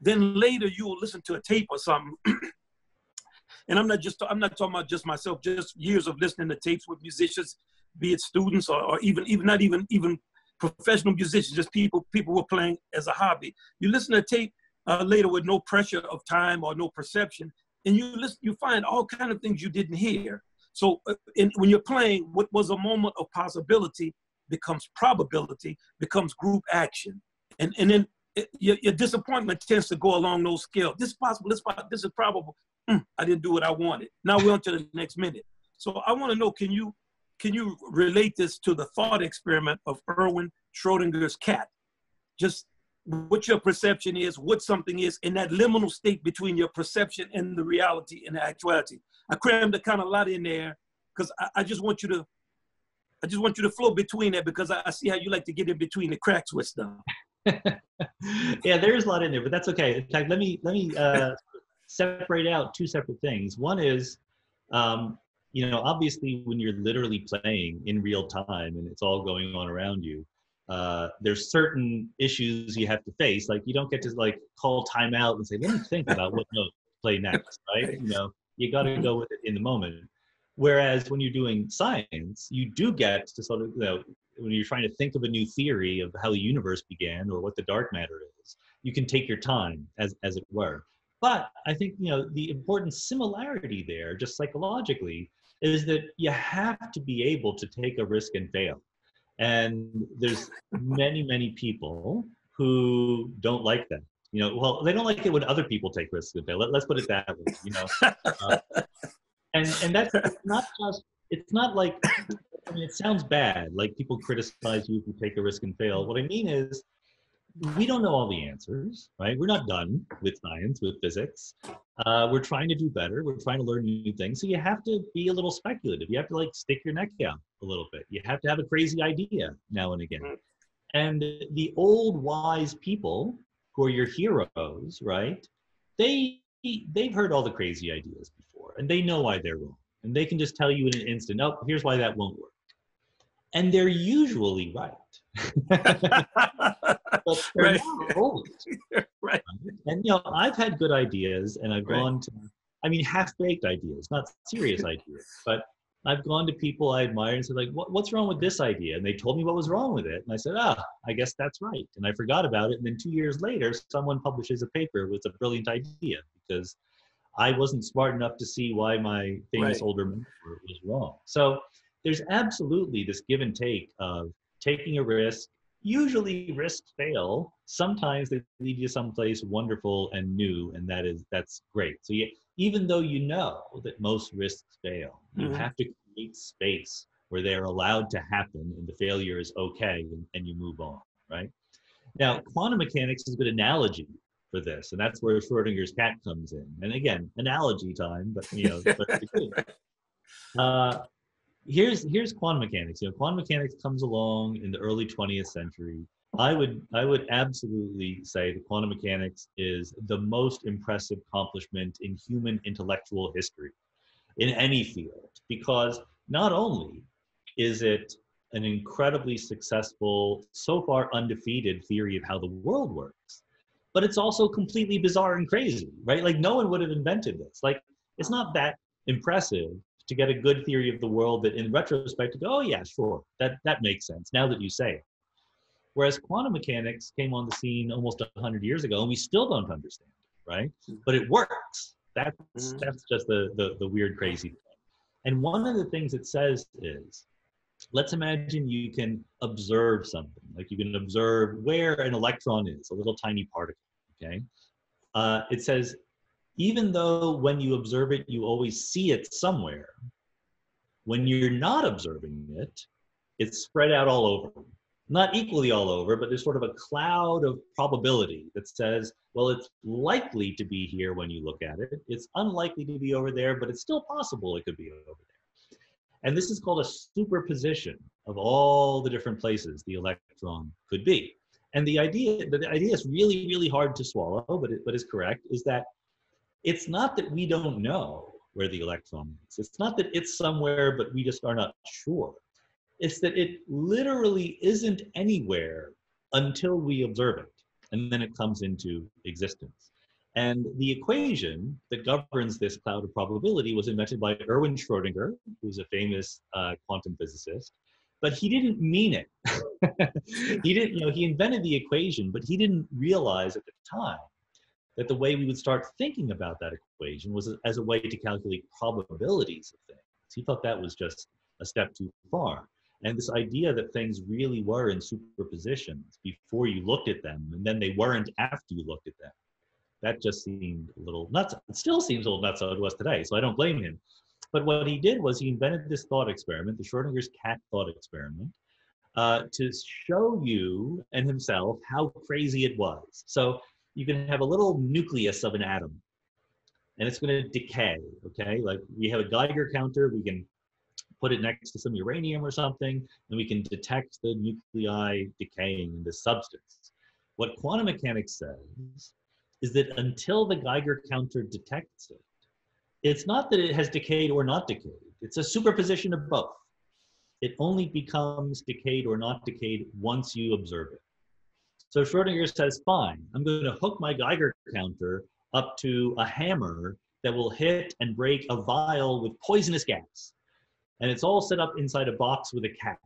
Then later you will listen to a tape or something. *clears throat* and I'm not just I'm not talking about just myself, just years of listening to tapes with musicians, be it students or, or even even not even even professional musicians, just people people were playing as a hobby. You listen to tape uh, later with no pressure of time or no perception, and you listen, you find all kind of things you didn't hear. So, uh, in, when you're playing, what was a moment of possibility becomes probability, becomes group action, and and then it, your, your disappointment tends to go along those scales. This is possible. This is this is probable. Mm, I didn't do what I wanted. Now we're on to the next minute. So I want to know, can you can you relate this to the thought experiment of Erwin Schrodinger's cat? Just what your perception is, what something is, in that liminal state between your perception and the reality and the actuality. I crammed a kind of lot in there because I, I, just want you to, I just want you to flow between that because I, I see how you like to get in between the cracks with stuff. *laughs* yeah, there's a lot in there, but that's okay. In fact, let me let me uh, separate out two separate things. One is, um, you know, obviously when you're literally playing in real time and it's all going on around you, uh, there's certain issues you have to face. Like you don't get to like call timeout and say, "Let me think about what note to play next," right? You know, you got to go with it in the moment. Whereas when you're doing science, you do get to sort of, you know, when you're trying to think of a new theory of how the universe began or what the dark matter is, you can take your time, as as it were. But I think you know the important similarity there, just psychologically, is that you have to be able to take a risk and fail. And there's many, many people who don't like that. You know, well, they don't like it when other people take risks and fail. Let, us put it that way. You know, uh, *laughs* and and that's not just. It's not like. I mean, it sounds bad. Like people criticize you if you take a risk and fail. What I mean is, we don't know all the answers, right? We're not done with science, with physics. Uh, we're trying to do better. We're trying to learn new things. So you have to be a little speculative. You have to like stick your neck out a little bit. You have to have a crazy idea now and again. Mm-hmm. And the old wise people who are your heroes, right? They they've heard all the crazy ideas before, and they know why they're wrong, and they can just tell you in an instant, "Oh, here's why that won't work," and they're usually right. *laughs* but they're right. not always. *laughs* right. And you know, I've had good ideas, and I've right. gone to, I mean, half-baked ideas, not serious ideas, but I've gone to people I admire and said, like, what, what's wrong with this idea? And they told me what was wrong with it. And I said, ah, I guess that's right. And I forgot about it. And then two years later, someone publishes a paper with a brilliant idea because I wasn't smart enough to see why my famous right. older mentor was wrong. So there's absolutely this give and take of taking a risk. Usually risks fail. Sometimes they lead you someplace wonderful and new, and that is that's great. So you, even though you know that most risks fail, you mm-hmm. have to create space where they're allowed to happen and the failure is okay and, and you move on, right? Now, quantum mechanics is a good analogy for this, and that's where Schrodinger's cat comes in. And again, analogy time, but you know, but *laughs* uh, here's here's quantum mechanics. You know, quantum mechanics comes along in the early 20th century. I would I would absolutely say that quantum mechanics is the most impressive accomplishment in human intellectual history in any field because not only is it an incredibly successful, so far undefeated theory of how the world works, but it's also completely bizarre and crazy, right? Like no one would have invented this. Like it's not that impressive to get a good theory of the world that in retrospect to go, oh yeah, sure, that that makes sense now that you say it. Whereas quantum mechanics came on the scene almost 100 years ago and we still don't understand it, right? Hmm. But it works. That's, mm-hmm. that's just the, the, the weird, crazy thing. And one of the things it says is, let's imagine you can observe something, like you can observe where an electron is, a little tiny particle, okay? Uh, it says, even though when you observe it, you always see it somewhere, when you're not observing it, it's spread out all over not equally all over, but there's sort of a cloud of probability that says, well, it's likely to be here when you look at it. It's unlikely to be over there, but it's still possible it could be over there. And this is called a superposition of all the different places the electron could be. And the idea, the idea is really, really hard to swallow, but it, but is correct, is that it's not that we don't know where the electron is. It's not that it's somewhere, but we just are not sure. It's that it literally isn't anywhere until we observe it, and then it comes into existence. And the equation that governs this cloud of probability was invented by Erwin Schrödinger, who's a famous uh, quantum physicist, but he didn't mean it. *laughs* he didn't, you know, he invented the equation, but he didn't realize at the time that the way we would start thinking about that equation was as a way to calculate probabilities of things. He thought that was just a step too far. And this idea that things really were in superpositions before you looked at them, and then they weren't after you looked at them, that just seemed a little nuts. It still seems a little nuts to us today, so I don't blame him. But what he did was he invented this thought experiment, the Schrodinger's cat thought experiment, uh, to show you and himself how crazy it was. So you can have a little nucleus of an atom, and it's going to decay. Okay, like we have a Geiger counter, we can put it next to some uranium or something, and we can detect the nuclei decaying in this substance. What quantum mechanics says is that until the Geiger counter detects it, it's not that it has decayed or not decayed, it's a superposition of both. It only becomes decayed or not decayed once you observe it. So Schrodinger says, fine, I'm going to hook my Geiger counter up to a hammer that will hit and break a vial with poisonous gas and it's all set up inside a box with a cat.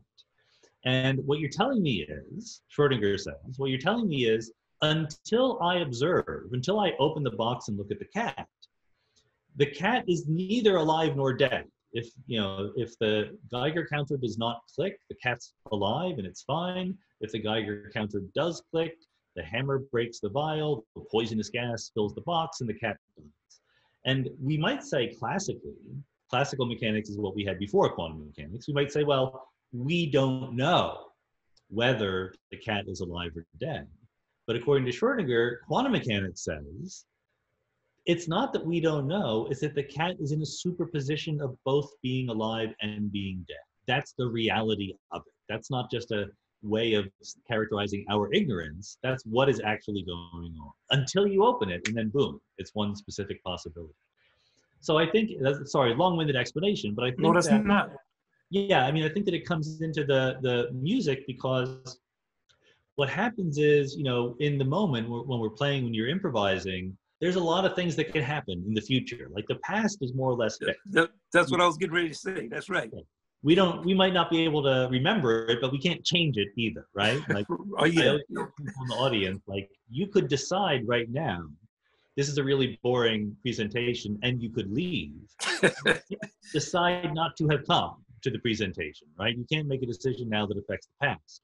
And what you're telling me is, Schrodinger says, what you're telling me is, until I observe, until I open the box and look at the cat, the cat is neither alive nor dead. if you know if the Geiger counter does not click, the cat's alive and it's fine. If the Geiger counter does click, the hammer breaks the vial, the poisonous gas fills the box, and the cat dies. And we might say classically, classical mechanics is what we had before quantum mechanics. We might say, well, we don't know whether the cat is alive or dead. But according to Schrodinger, quantum mechanics says it's not that we don't know, it's that the cat is in a superposition of both being alive and being dead. That's the reality of it. That's not just a way of characterizing our ignorance. That's what is actually going on until you open it, and then boom, it's one specific possibility. So I think, sorry, long-winded explanation, but I think no, that's that, not. Yeah, I mean, I think that it comes into the the music because what happens is, you know, in the moment when we're playing, when you're improvising, there's a lot of things that can happen in the future. Like the past is more or less fixed. That, that's what I was getting ready to say. That's right. We don't. We might not be able to remember it, but we can't change it either, right? *laughs* Like, oh yeah. From the audience, like you could decide right now. This is a really boring presentation, and you could leave. *laughs* decide not to have come to the presentation, right? You can't make a decision now that affects the past.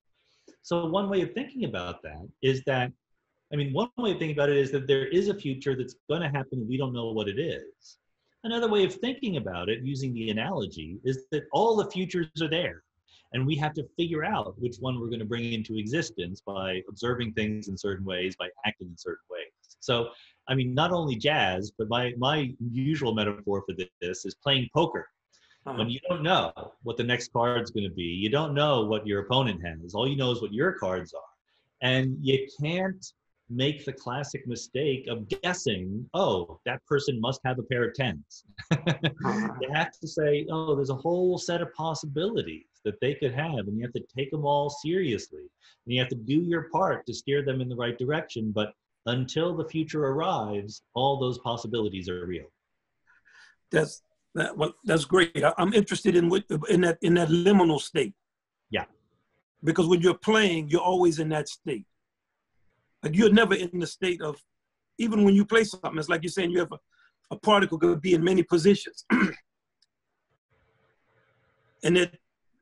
So one way of thinking about that is that I mean, one way of thinking about it is that there is a future that's going to happen and we don't know what it is. Another way of thinking about it, using the analogy, is that all the futures are there. And we have to figure out which one we're going to bring into existence by observing things in certain ways, by acting in certain ways. So, I mean, not only jazz, but my, my usual metaphor for this is playing poker. Uh-huh. When you don't know what the next card's going to be, you don't know what your opponent has. All you know is what your cards are. And you can't make the classic mistake of guessing, oh, that person must have a pair of tens. Uh-huh. *laughs* you have to say, oh, there's a whole set of possibilities that they could have, and you have to take them all seriously. And you have to do your part to steer them in the right direction. But until the future arrives, all those possibilities are real. That's that. Well, that's great. I, I'm interested in what in that in that liminal state. Yeah. Because when you're playing, you're always in that state like you're never in the state of, even when you play something, it's like you're saying you have a, a particle could be in many positions. *clears throat* and that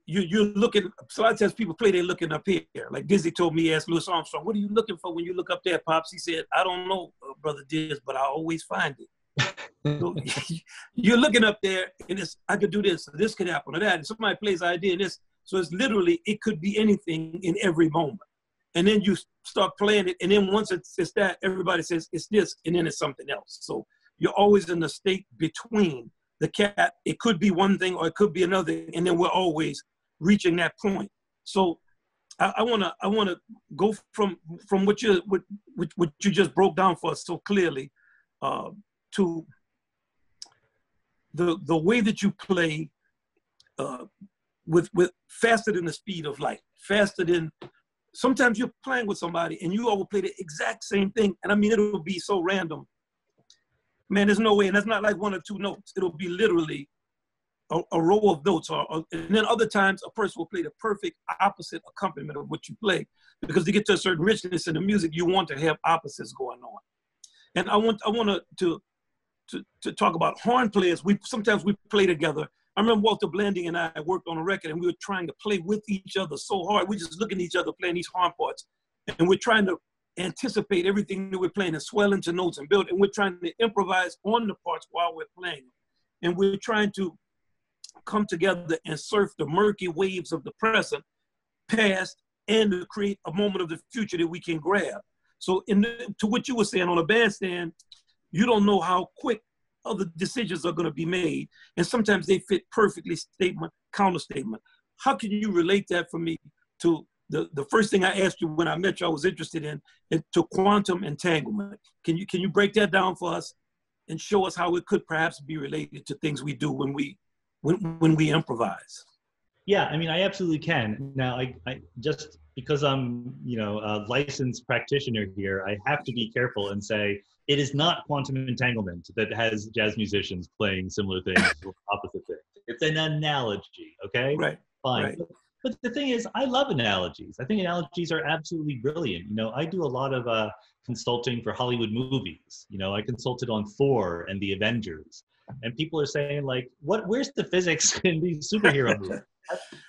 you, you're looking, so a lot of times people play, they're looking up here. Like Dizzy told me, he asked Louis Armstrong, what are you looking for when you look up there, Pops? He said, I don't know, uh, Brother Diz, but I always find it. so, *laughs* *laughs* you're looking up there and it's, I could do this, this could happen or that. And somebody plays idea and this. So it's literally, it could be anything in every moment and then you start playing it, and then once it's, it's that, everybody says it's this, and then it's something else. So you're always in the state between the cat. It could be one thing or it could be another, and then we're always reaching that point. So I want to I want to go from from what you what, what you just broke down for us so clearly uh, to the the way that you play uh, with with faster than the speed of light, faster than sometimes you're playing with somebody and you all will play the exact same thing. And I mean, it'll be so random. Man, there's no way. And that's not like one or two notes. It'll be literally a, a row of notes. Or, or, and then other times, a person will play the perfect opposite accompaniment of what you play. Because to get to a certain richness in the music, you want to have opposites going on. And I want I want to, to, to talk about horn players. We sometimes we play together I remember Walter Blanding and I worked on a record and we were trying to play with each other so hard. We're just looking at each other playing these horn parts. And we're trying to anticipate everything that we're playing and swell into notes and build. And we're trying to improvise on the parts while we're playing. And we're trying to come together and surf the murky waves of the present, past, and to create a moment of the future that we can grab. So in the, to what you were saying on a bandstand, you don't know how quick other decisions are going to be made. And sometimes they fit perfectly statement, counter statement. How can you relate that for me to the, the first thing I asked you when I met you, I was interested in, in to quantum entanglement. Can you, can you break that down for us and show us how it could perhaps be related to things we do when we, when, when we improvise? Yeah, I mean, I absolutely can. Now, I, I just because I'm, you know, a licensed practitioner here, I have to be careful and say it is not quantum entanglement that has jazz musicians playing similar things *laughs* or opposite things. It's an analogy, okay? Right. Fine. Right. But the thing is, I love analogies. I think analogies are absolutely brilliant. You know, I do a lot of uh, consulting for Hollywood movies. You know, I consulted on Thor and the Avengers, and people are saying like, "What? Where's the physics *laughs* in these superhero *laughs* movies?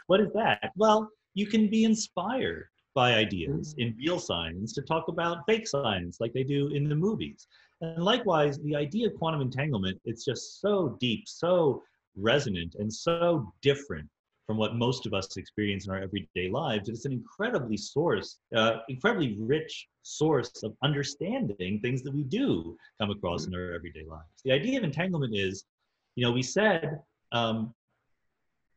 what is that?" Well, you can be inspired by ideas mm. in real science to talk about fake science like they do in the movies. And likewise, the idea of quantum entanglement, it's just so deep, so resonant, and so different from what most of us experience in our everyday lives. It's an incredibly source, uh, incredibly rich source of understanding things that we do come across in our everyday lives. The idea of entanglement is, you know, we said um,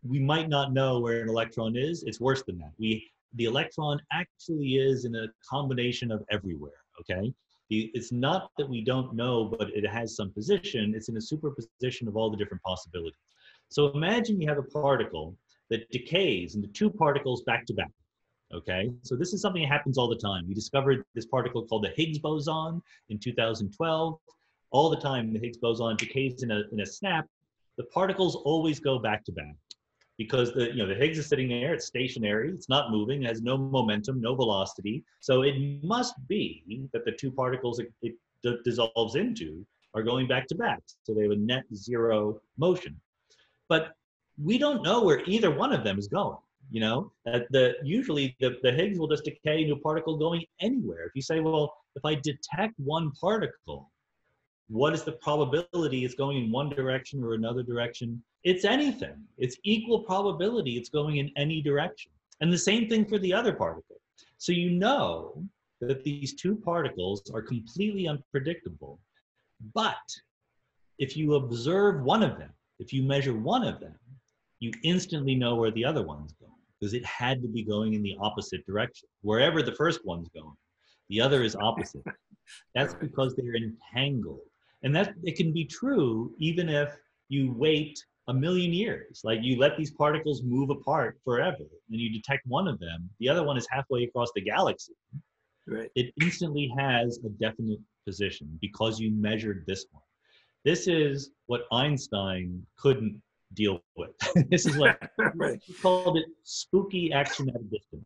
we might not know where an electron is. It's worse than that. We the electron actually is in a combination of everywhere. Okay. It's not that we don't know, but it has some position. It's in a superposition of all the different possibilities. So imagine you have a particle that decays into two particles back to back. Okay, so this is something that happens all the time. We discovered this particle called the Higgs boson in 2012. All the time, the Higgs boson decays in a, in a snap. The particles always go back to back because the you know the Higgs is sitting there, it's stationary, it's not moving, it has no momentum, no velocity. So it must be that the two particles it, it dissolves into are going back to back. So they have a net zero motion. But we don't know where either one of them is going. You know, that the usually the, the Higgs will just decay into a particle going anywhere. If you say, well, if I detect one particle, what is the probability it's going in one direction or another direction? It's anything. It's equal probability it's going in any direction. And the same thing for the other particle. So you know that these two particles are completely unpredictable. But if you observe one of them, if you measure one of them, you instantly know where the other one's going because it had to be going in the opposite direction. Wherever the first one's going, the other is opposite. *laughs* That's because they're entangled. And that it can be true even if you wait a million years. Like you let these particles move apart forever and you detect one of them, the other one is halfway across the galaxy. Right. It instantly has a definite position because you measured this one. This is what Einstein couldn't deal with. *laughs* this is what *laughs* right. he called it spooky action at a distance.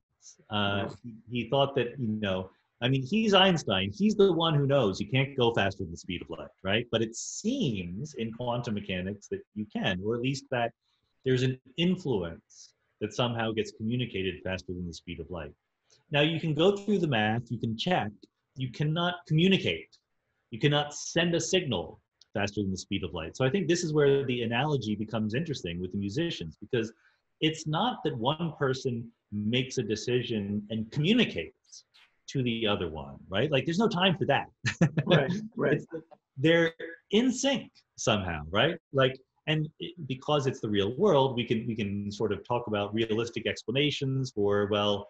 Uh, he, he, thought that, you know, I mean, he's Einstein. He's the one who knows you can't go faster than the speed of light, right? But it seems in quantum mechanics that you can, or at least that there's an influence that somehow gets communicated faster than the speed of light. Now, you can go through the math, you can check, you cannot communicate. You cannot send a signal faster than the speed of light. So I think this is where the analogy becomes interesting with the musicians because it's not that one person makes a decision and communicates to the other one, right? Like there's no time for that. right, *laughs* right. they're in sync somehow, right? Like and it, because it's the real world, we can we can sort of talk about realistic explanations for well,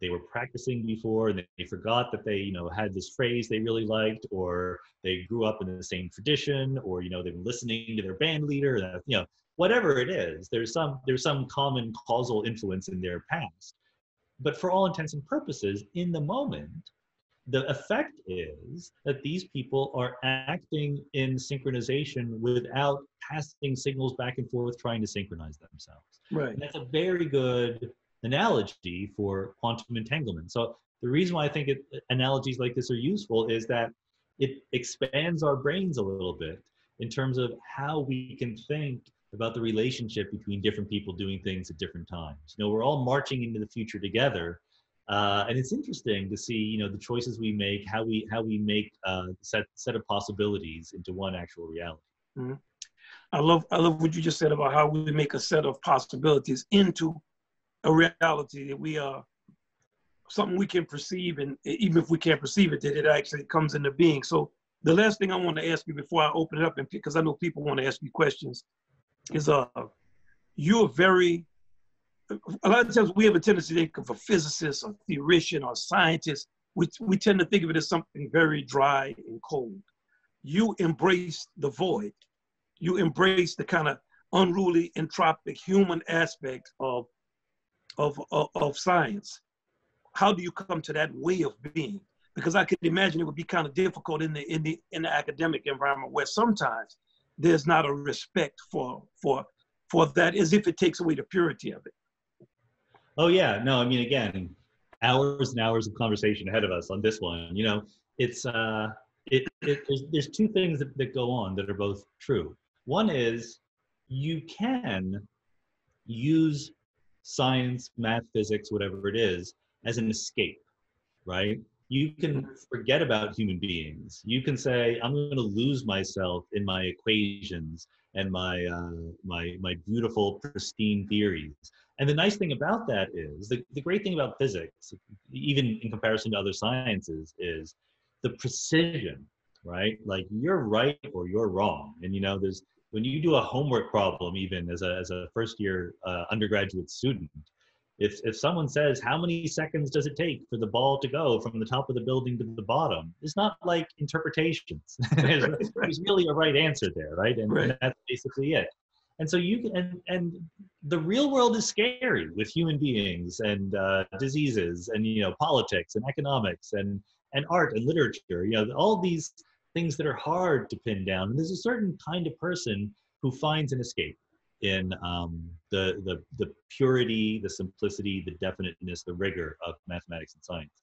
they were practicing before and they forgot that they you know had this phrase they really liked or they grew up in the same tradition or you know they've been listening to their band leader that, you know whatever it is there's some there's some common causal influence in their past. But for all intents and purposes in the moment the effect is that these people are acting in synchronization without passing signals back and forth trying to synchronize themselves. Right. And that's a very good analogy for quantum entanglement. So the reason why I think it, analogies like this are useful is that it expands our brains a little bit in terms of how we can think about the relationship between different people doing things at different times. You know, we're all marching into the future together, uh, and it's interesting to see, you know, the choices we make, how we how we make uh, set set of possibilities into one actual reality. Mm-hmm. I love I love what you just said about how we make a set of possibilities into a reality that we are something we can perceive and even if we can't perceive it that it actually comes into being. So the last thing i want to ask you before i open it up and because i know people want to ask you questions is uh you're very a lot of times we have a tendency to think of a physicist or theoretician or scientist. We, we tend to think of it as something very dry and cold. You embrace the void. You embrace the kind of unruly entropic human aspect of of, of, of science. How do you come to that way of being? Because I could imagine it would be kind of difficult in the in the in the academic environment where sometimes there's not a respect for for for that as if it takes away the purity of it. Oh yeah, no, I mean again, hours and hours of conversation ahead of us on this one. You know, it's uh, it, it there's, there's two things that, that go on that are both true. One is you can use science, math, physics, whatever it is, as an escape, right? You can forget about human beings. You can say, I'm going to lose myself in my equations and my uh, my my beautiful, pristine theories. And the nice thing about that is the, the great thing about physics, even in comparison to other sciences, is the precision, right? Like you're right or you're wrong. And you know, there's when you do a homework problem, even as a, as a first year uh, undergraduate student, if, if someone says, how many seconds does it take for the ball to go from the top of the building to the bottom? It's not like interpretations. *laughs* there's, there's, really a right answer there, right? And, right. and that's basically it. And so you can, and, and the real world is scary with human beings and uh, diseases and, you know, politics and economics and, and art and literature, you know, all these things that are hard to pin down. And there's a certain kind of person who finds an escape in um, the, the, the purity, the simplicity, the definiteness, the rigor of mathematics and science.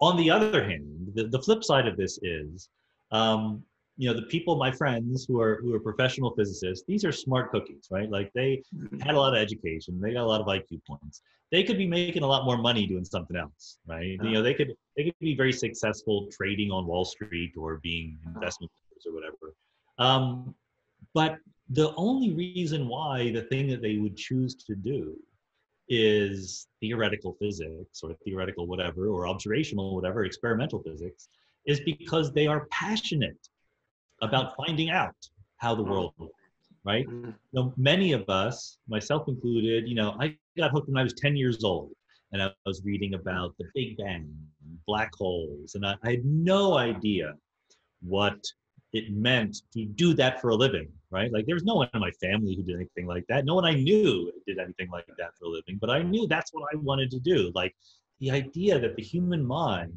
On the other hand, the, the flip side of this is, um, you know, the people, my friends who are who are professional physicists, these are smart cookies, right? Like they mm-hmm. had a lot of education, they got a lot of IQ points. They could be making a lot more money doing something else, right? You know, they could they could be very successful trading on Wall Street or being investment or whatever. Um, but the only reason why the thing that they would choose to do is theoretical physics or theoretical whatever or observational whatever experimental physics is because they are passionate about finding out how the world works right mm-hmm. you know, many of us myself included you know i got hooked when i was 10 years old and i was reading about the big bang black holes and i, I had no idea what it meant to do that for a living, right? Like there was no one in my family who did anything like that. No one I knew did anything like that for a living, but I knew that's what I wanted to do. Like the idea that the human mind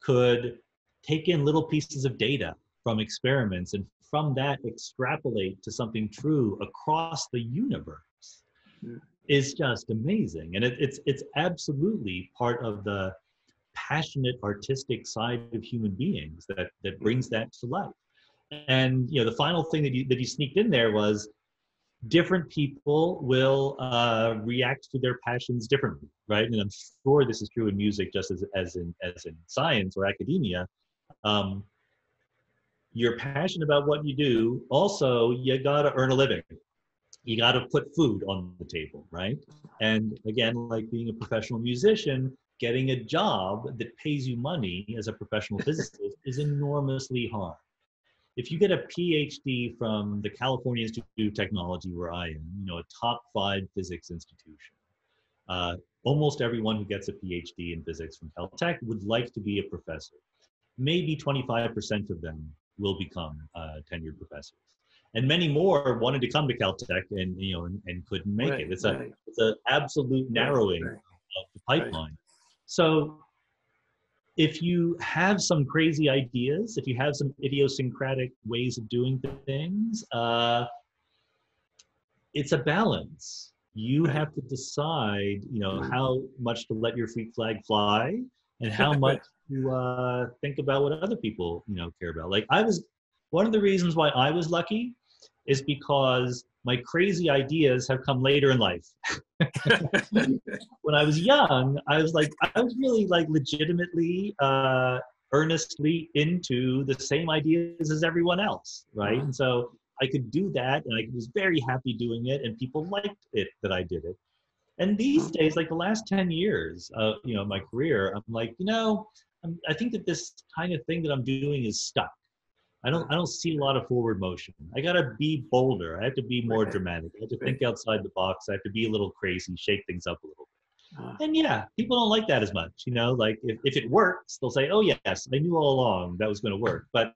could take in little pieces of data from experiments and from that extrapolate to something true across the universe mm. is just amazing. And it, it's it's absolutely part of the passionate artistic side of human beings that that brings that to life and you know the final thing that you that you sneaked in there was different people will uh, react to their passions differently right and i'm sure this is true in music just as, as in as in science or academia um, you're passionate about what you do. Also you gotta earn a living. You gotta put food on the table right? And again like being a professional musician getting a job that pays you money as a professional physicist is enormously hard. If you get a PhD from the California Institute of Technology, where I am, you know, a top five physics institution, uh, almost everyone who gets a PhD in physics from Caltech would like to be a professor. Maybe 25% of them will become uh, tenured professors. And many more wanted to come to Caltech and you know and, and couldn't make right, it. It's right. a it's an absolute narrowing right, of the pipeline. So if you have some crazy ideas, if you have some idiosyncratic ways of doing things, uh, it's a balance. You have to decide, you know, how much to let your freak flag fly and how much to uh, think about what other people, you know, care about. Like I was, one of the reasons why I was lucky is because my crazy ideas have come later in life. *laughs* when I was young, I was like, I was really like legitimately, uh, earnestly into the same ideas as everyone else, right? Uh-huh. And so I could do that, and I was very happy doing it, and people liked it that I did it. And these uh-huh. days, like the last ten years of you know my career, I'm like, you know, I'm, I think that this kind of thing that I'm doing is stuck. I don't I don't see a lot of forward motion. I gotta be bolder. I have to be more right. dramatic. I have to think outside the box. I have to be a little crazy, shake things up a little bit. Uh, and yeah, people don't like that as much. You know, like if, if it works, they'll say, Oh yes, I knew all along that was gonna work. But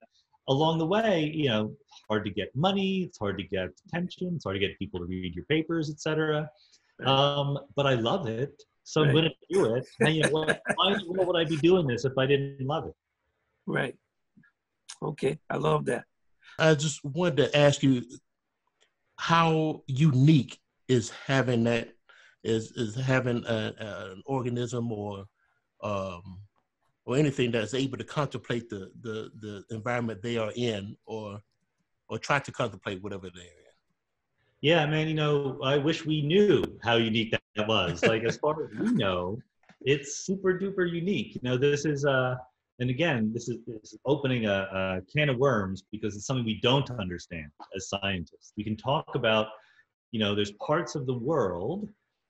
along the way, you know, hard to get money, it's hard to get attention, it's hard to get people to read your papers, etc. Um, but I love it. So right. I'm gonna do it. And you know, *laughs* why, why would I be doing this if I didn't love it? Right. Okay, I love that. I just wanted to ask you how unique is having that is is having a, a, an organism or um, or anything that's able to contemplate the, the the environment they are in or or try to contemplate whatever they're in. Yeah, man, you know, I wish we knew how unique that was. Like as far as we *laughs* know, it's super duper unique. You know, this is uh and again, this is, this is opening a, a can of worms because it's something we don't understand as scientists. We can talk about, you know, there's parts of the world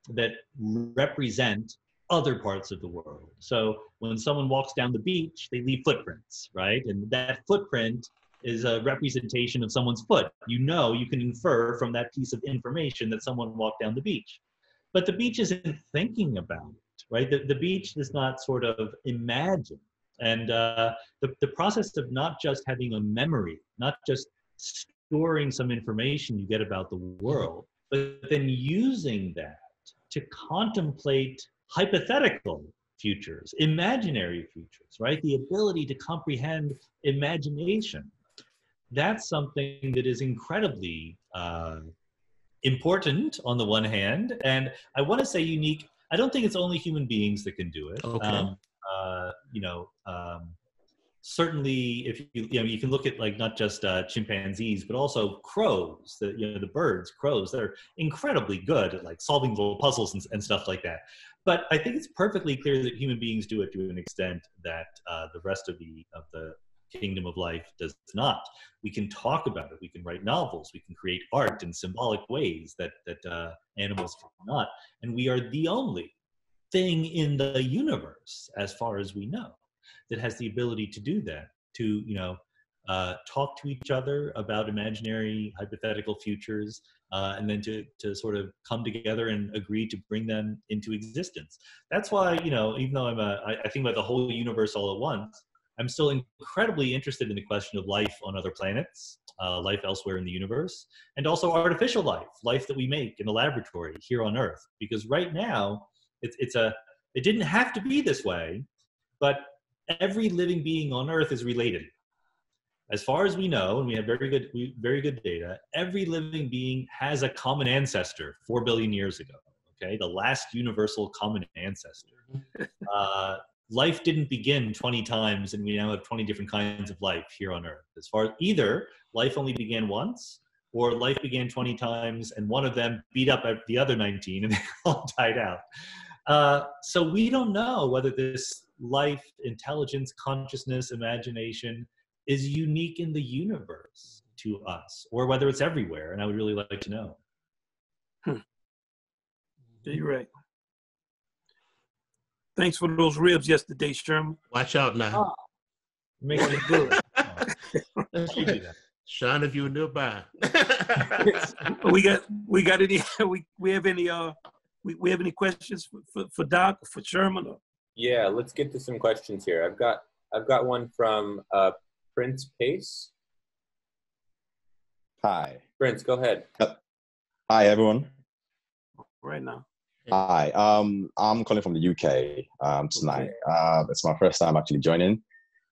that represent other parts of the world. So when someone walks down the beach, they leave footprints, right? And that footprint is a representation of someone's foot. You know, you can infer from that piece of information that someone walked down the beach. But the beach isn't thinking about it, right? The, the beach does not sort of imagine and uh, the, the process of not just having a memory, not just storing some information you get about the world, but then using that to contemplate hypothetical futures, imaginary futures, right? The ability to comprehend imagination. That's something that is incredibly uh, important on the one hand, and I want to say unique. I don't think it's only human beings that can do it. Okay. Um, uh, you know, um, certainly if you, you know, you can look at like not just uh, chimpanzees, but also crows, the, you know, the birds, crows, they're incredibly good at like solving little puzzles and, and stuff like that. But I think it's perfectly clear that human beings do it to an extent that uh, the rest of the, of the kingdom of life does not. We can talk about it. We can write novels. We can create art in symbolic ways that that uh, animals cannot. And we are the only thing in the universe, as far as we know, that has the ability to do that, to, you know, uh, talk to each other about imaginary hypothetical futures, uh, and then to, to sort of come together and agree to bring them into existence. That's why, you know, even though I'm a, I, I think about the whole universe all at once, I'm still incredibly interested in the question of life on other planets, uh, life elsewhere in the universe, and also artificial life, life that we make in the laboratory here on Earth. Because right now, it's, it's a, it didn't have to be this way, but every living being on Earth is related. As far as we know, and we have very good, very good data, every living being has a common ancestor four billion years ago. Okay, the last universal common ancestor. *laughs* Uh, life didn't begin 20 times, and we now have 20 different kinds of life here on Earth. As far as either life only began once, or life began 20 times, and one of them beat up the other 19, and *laughs* they all died out. Uh, so we don't know whether this life, intelligence, consciousness, imagination is unique in the universe to us, or whether it's everywhere. And I would really like to know. Hmm. You're right. Thanks for those ribs yesterday, Sherman. Watch out now. Oh. Making it good. *laughs* Sean, if you were nearby. *laughs* we got we got any *laughs* we we have any uh we, we have any questions for, for, for Doc or for Sherman? Or? Yeah, let's get to some questions here. I've got I've got one from uh, Prince Pace. Hi. Prince, go ahead. Uh, hi, everyone. Right now. Hi. Um, I'm calling from the UK um, tonight. Uh, it's my first time actually joining.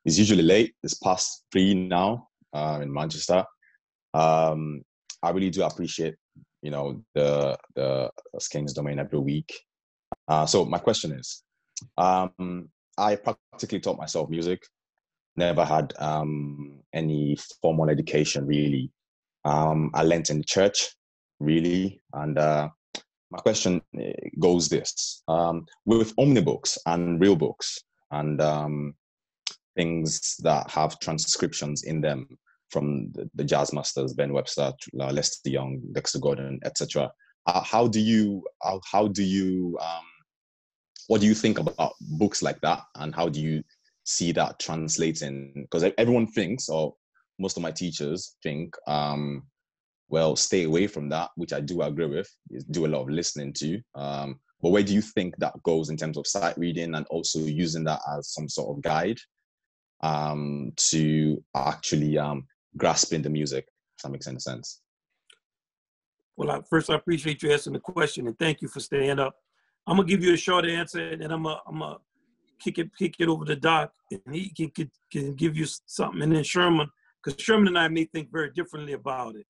It's usually late. It's past three now uh, in Manchester. Um, I really do appreciate you know the the Skain's Domain every week. Uh, so my question is, um, I practically taught myself music. Never had um, any formal education really. Um, I learnt in the church really, and uh, my question eh, goes this: um, with omnibooks and real books and um, things that have transcriptions in them, from the, jazz masters, Ben Webster, uh, Lester Young, Dexter Gordon, etc. Uh, how do you how, how do you um, what do you think about books like that, and how do you see that translating? Because everyone thinks, or most of my teachers think, um, well, stay away from that, which I do agree with. Do a lot of listening to. Um, but where do you think that goes in terms of sight reading and also using that as some sort of guide um, to actually um, grasping the music, if that makes any sense. Well, I, first, I appreciate you asking the question and thank you for staying up. I'm gonna give you a short answer and then I'm gonna, I'm gonna kick it kick it over to Doc and he can, can, can give you something. And then Sherman, because Sherman and I may think very differently about it.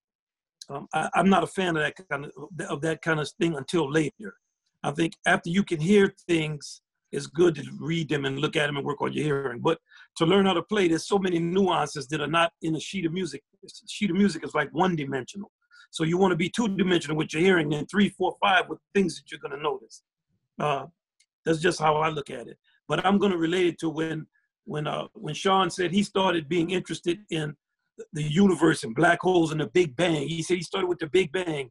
Um, I, am not a fan of that kind of of that kind of thing until later. I think after you can hear things, it's good to read them and look at them and work on your hearing. But to learn how to play, there's so many nuances that are not in a sheet of music. A sheet of music is like one dimensional. So you want to be two dimensional with your hearing, and three, four, five with things that you're going to notice. Uh, that's just how I look at it. But I'm going to relate it to when when uh, when Sean said he started being interested in the universe and black holes and the Big Bang. He said he started with the Big Bang.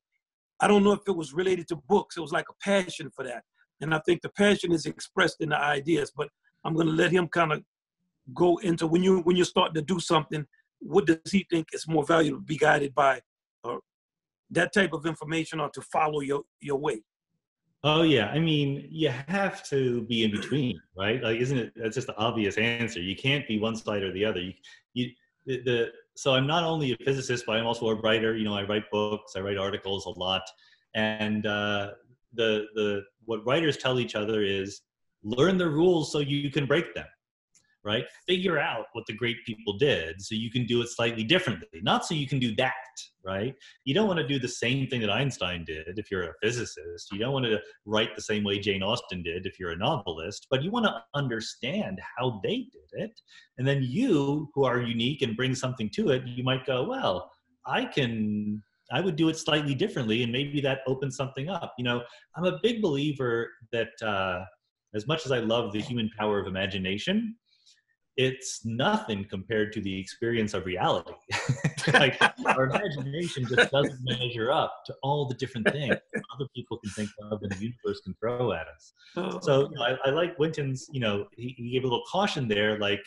I don't know if it was related to books. It was like a passion for that. And I think the passion is expressed in the ideas, but I'm to let him kind of go into when you when you're starting to do something, what does he think is more valuable to be guided by uh, that type of information or to follow your your way? Oh yeah, I mean, you have to be in between, right? Like, isn't it? That's just the obvious answer. You can't be one side or the other. You, you, the, the so I'm not only a physicist, but I'm also a writer. You know, I write books, I write articles a lot, and uh, the the what writers tell each other is learn the rules so you can break them right? Figure out what the great people did so you can do it slightly differently not so you can do that right? You don't want to do the same thing that einstein did if you're a physicist. You don't want to write the same way jane austen did if you're a novelist but you want to understand how they did it. And then you who are unique and bring something to it you might go well i can I would do it slightly differently, and maybe that opens something up. You know, I'm a big believer that uh, as much as I love the human power of imagination, it's nothing compared to the experience of reality. *laughs* like our imagination just doesn't measure up to all the different things other people can think of and the universe can throw at us. Oh, so you know, I, I, like Wynton's, you know, he, he gave a little caution there, like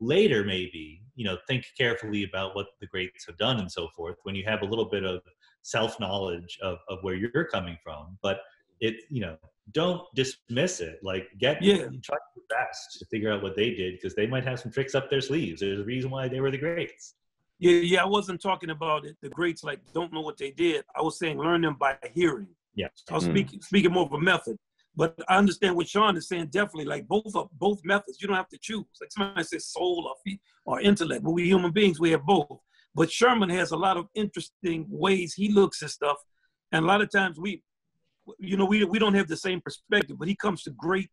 later maybe you know think carefully about what the greats have done and so forth when you have a little bit of self knowledge of, of where you're coming from but it you know don't dismiss it like get yeah try your best to figure out what they did because they might have some tricks up their sleeves there's a reason why they were the greats yeah yeah i wasn't talking about it the greats like don't know what they did i was saying learn them by hearing yeah i was mm. speaking speaking more of a method but I understand what Sean is saying. Definitely, like both of both methods, you don't have to choose. Like somebody says soul or feet or intellect. But we human beings, we have both. But Sherman has a lot of interesting ways he looks at stuff, and a lot of times we, you know, we we don't have the same perspective. But he comes to great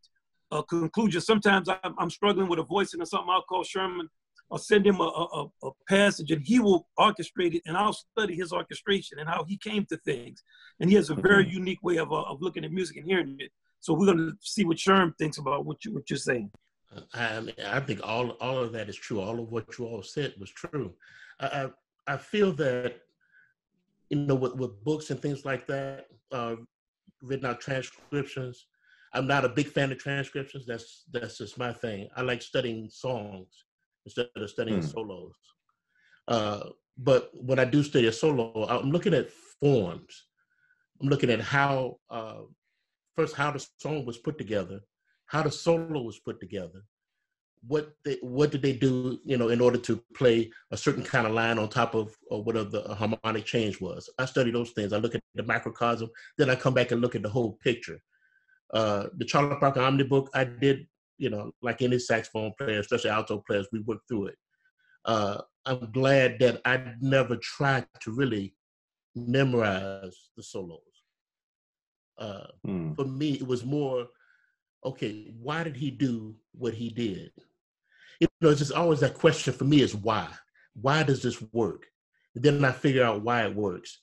uh, conclusions. Sometimes I'm, I'm struggling with a voicing or something. I'll call Sherman I'll send him a, a, a, passage and he will orchestrate it and I'll study his orchestration and how he came to things. And he has a very mm-hmm. unique way of, uh, of looking at music and hearing it. So we're going to see what Sherm thinks about what you what you're saying. I, mean, I think all all of that is true. All of what you all said was true. I I, I feel that you know with, with books and things like that, uh, written out transcriptions. I'm not a big fan of transcriptions. That's that's just my thing. I like studying songs instead of studying hmm. solos. Uh, but when I do study a solo, I'm looking at forms. I'm looking at how uh, first how the song was put together, how the solo was put together, what they what did they do, you know, in order to play a certain kind of line on top of or whatever the harmonic change was. I study those things. I look at the macrocosm, then I come back and look at the whole picture. Uh, the Charlie Parker Omnibook, I did, you know, like any saxophone player, especially alto players, we worked through it. Uh, I'm glad that I never tried to really memorize the solos. Uh, mm. For me, it was more, okay, why did he do what he did? You know, it's just always that question for me is why? Why does this work? Then I figure out why it works.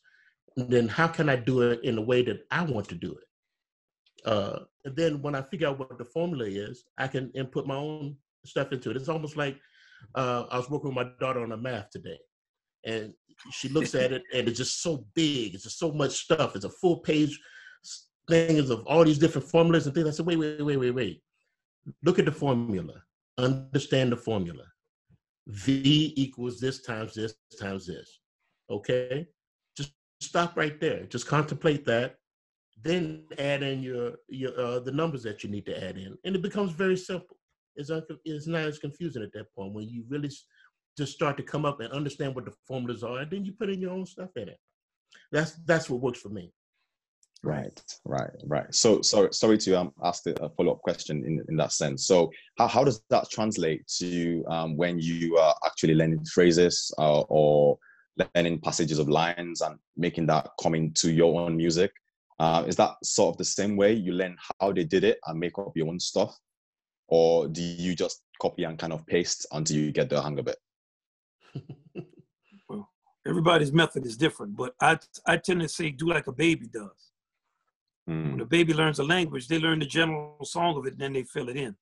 And then how can I do it in a way that I want to do it? Uh, and then when I figure out what the formula is, I can input my own stuff into it. It's almost like uh, I was working with my daughter on a math today, and she looks at it, and it's just so big. It's just so much stuff. It's a full page things of all these different formulas and things. I said, wait, wait, wait, wait, wait. Look at the formula. Understand the formula. V equals this times this times this. Okay? Just stop right there. Just contemplate that. Then add in your your uh, the numbers that you need to add in, and it becomes very simple. It's un- it's not as confusing at that point when you really just start to come up and understand what the formulas are, and then you put in your own stuff in it. That's that's what works for me. Right, right, right. So, sorry, sorry to um, ask a follow up question in, in that sense. So, how, how does that translate to um, when you are actually learning phrases uh, or learning passages of lines and making that come into your own music? Uh, is that sort of the same way you learn how they did it and make up your own stuff? Or do you just copy and kind of paste until you get the hang of it? *laughs* well, everybody's method is different, but I, I tend to say do like a baby does. Mm. When a baby learns a language, they learn the general song of it, and then they fill it in.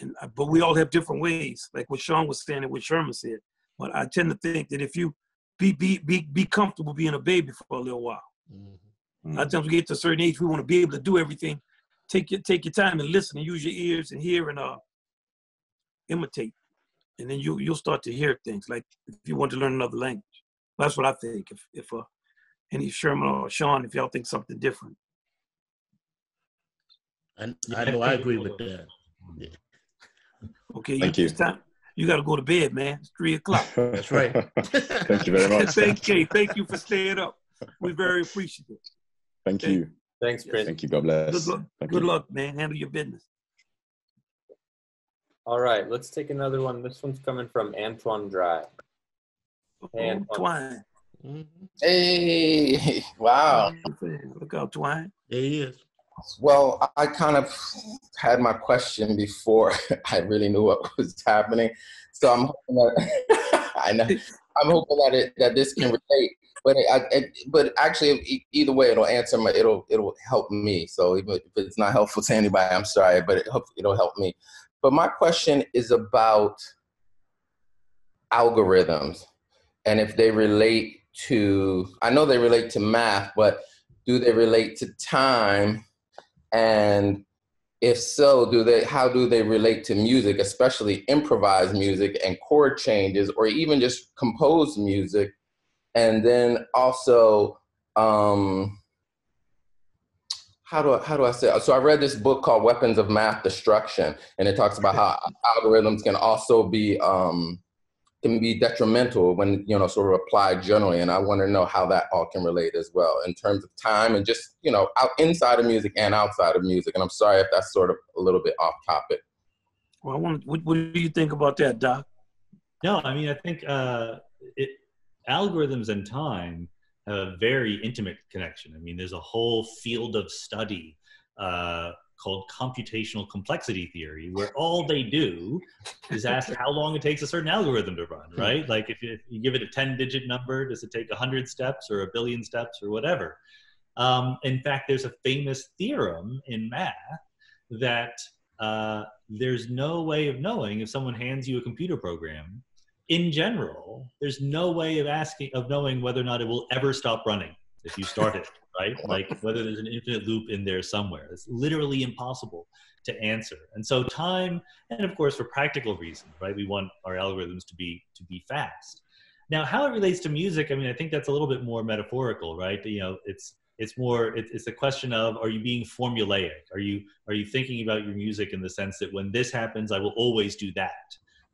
And uh, but we all have different ways, like what Sean was saying and what Sherman said. But I tend to think that if you be be be be comfortable being a baby for a little while. Mm-hmm. A lot of times we get to a certain age, we want to be able to do everything. Take your take your time and listen and use your ears and hear and uh imitate. And then you you'll start to hear things like if you want to learn another language. That's what I think. If if uh, any Sherman or Sean, if y'all think something different. And I know I agree with that. Yeah. *laughs* Okay, Thank you, you. It's time. You got to go to bed, man. It's three o'clock. *laughs* That's right. *laughs* Thank you very much. thank you. Thank you for staying up. We're very appreciative. Thank you. Thanks, Yes. Prince. Thank you. God bless. Good luck. Thank Good you. luck, man. Handle your business. All right, let's take another one. This one's coming from Antoine Dry. Antoine. Oh, Twine. Mhm. Hey, *laughs* wow. Look out, Twine. There he is. Well, I kind of had my question before *laughs* I really knew what was happening. So I'm hoping that *laughs* I know I'm hoping that it that this can relate. But it, I, it, but actually, e- either way, it'll answer my it'll it'll help me. So even if it's not helpful to anybody, I'm sorry, but it, it'll help me. But my question is about algorithms and if they relate to I know they relate to math, but do they relate to time? And if so do they how do they relate to music especially improvised music and chord changes or even just composed music? And then also um how do I, how do I say so I read this book called Weapons of Math Destruction and it talks about how algorithms can also be um can be detrimental when you know sort of applied generally and i want to know how that all can relate as well in terms of time and just you know out inside of music and outside of music and i'm sorry if that's sort of a little bit off topic Well, I want. What, what do you think about that, Doc? No, I mean, I think uh, it, algorithms and time have a very intimate connection. I mean, there's a whole field of study uh, called computational complexity theory, where all they do is ask how long it takes a certain algorithm to run, right? Like if you, if you give it a 10 digit number, does it take 100 steps or a billion steps or whatever? Um, in fact, there's a famous theorem in math that uh, there's no way of knowing if someone hands you a computer program in general, there's no way of asking of knowing whether or not it will ever stop running if you start it, right? *laughs* Like whether there's an infinite loop in there somewhere. It's literally impossible to answer. And so time, and of course for practical reasons, right? We want our algorithms to be to be fast. Now, how it relates to music, I mean, I think that's a little bit more metaphorical, right? You know, it's it's more it's, it's a question of are you being formulaic? Are you are you thinking about your music in the sense that when this happens, I will always do that,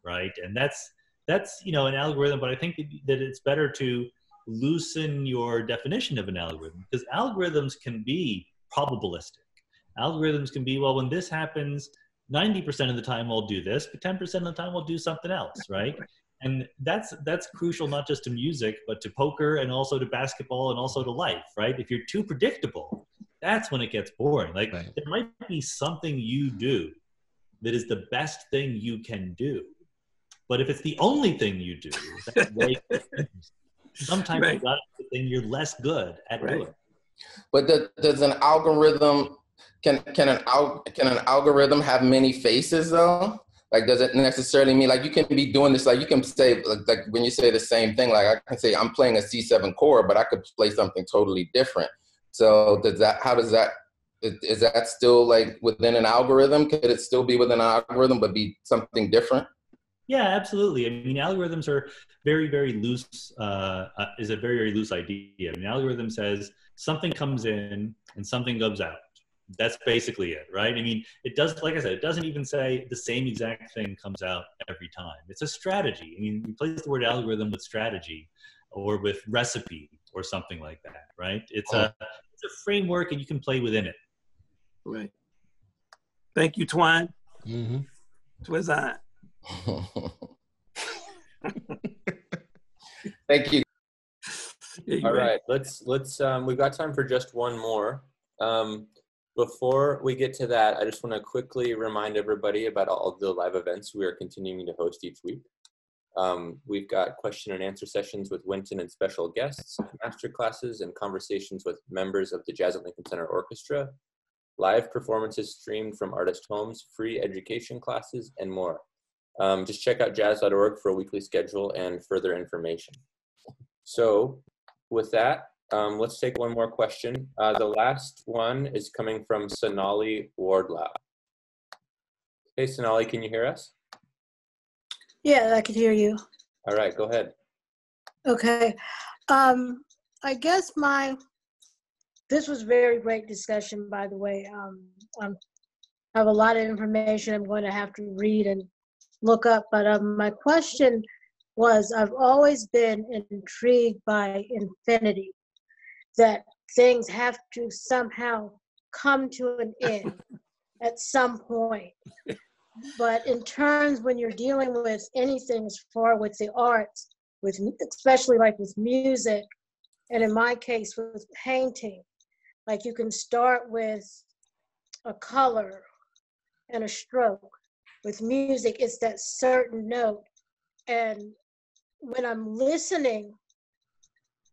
right? And that's that's you know an algorithm but i think that, that it's better to loosen your definition of an algorithm because algorithms can be probabilistic. Algorithms can be well when this happens 90% of the time we'll do this but 10% of the time we'll do something else right? *laughs* And that's that's crucial not just to music but to poker and also to basketball and also to life right? If you're too predictable that's when it gets boring. Like Right. there might be something you do that is the best thing you can do but if it's the only thing you do, that's way *laughs* sometimes Right. you got the thing you're less good at Right. doing. but the, does an algorithm can can an al, can an algorithm have many faces though like does it necessarily mean like you can be doing this like you can say like, like when you say the same thing like i can say i'm playing a c7 chord but i could play something totally different so does that how does that is that still like within an algorithm could it still be within an algorithm but be something different Yeah, absolutely. I mean, algorithms are very, very loose. Uh, uh, is a very, very loose idea. I mean, algorithm says something comes in and something goes out. That's basically it, right? I mean, it does. Like I said, it doesn't even say the same exact thing comes out every time. It's a strategy. I mean, replace the word algorithm with strategy, or with recipe, or something like that, right? It's a it's a framework, and you can play within it. Right. Thank you, Twine. hmm Twas I. *laughs* thank you Yeah, All right, let's let's. Um, we've got time for just one more. Um, before we get to that, I just want to quickly remind everybody about all the live events we are continuing to host each week. Um, we've got question and answer sessions with Wynton and special guests, master classes, and conversations with members of the Jazz at Lincoln Center Orchestra, live performances streamed from artist homes, free education classes, and more. Um, just check out jazz.org for a weekly schedule and further information. So, with that, um, let's take one more question. Uh, the last one is coming from Sonali Wardlaw. Hey, Sonali, can you hear us? Yeah, I can hear you. All right, go ahead. Okay. Um, I guess my, this was very great discussion, by the way. Um, um, I have a lot of information I'm going to have to read and look up, but um, my question was, I've always been intrigued by infinity, that things have to somehow come to an *laughs* end at some point. But in terms when you're dealing with anything as far with the arts, with especially like with music, and in my case with painting, like you can start with a color and a stroke. With music, it's that certain note. And when I'm listening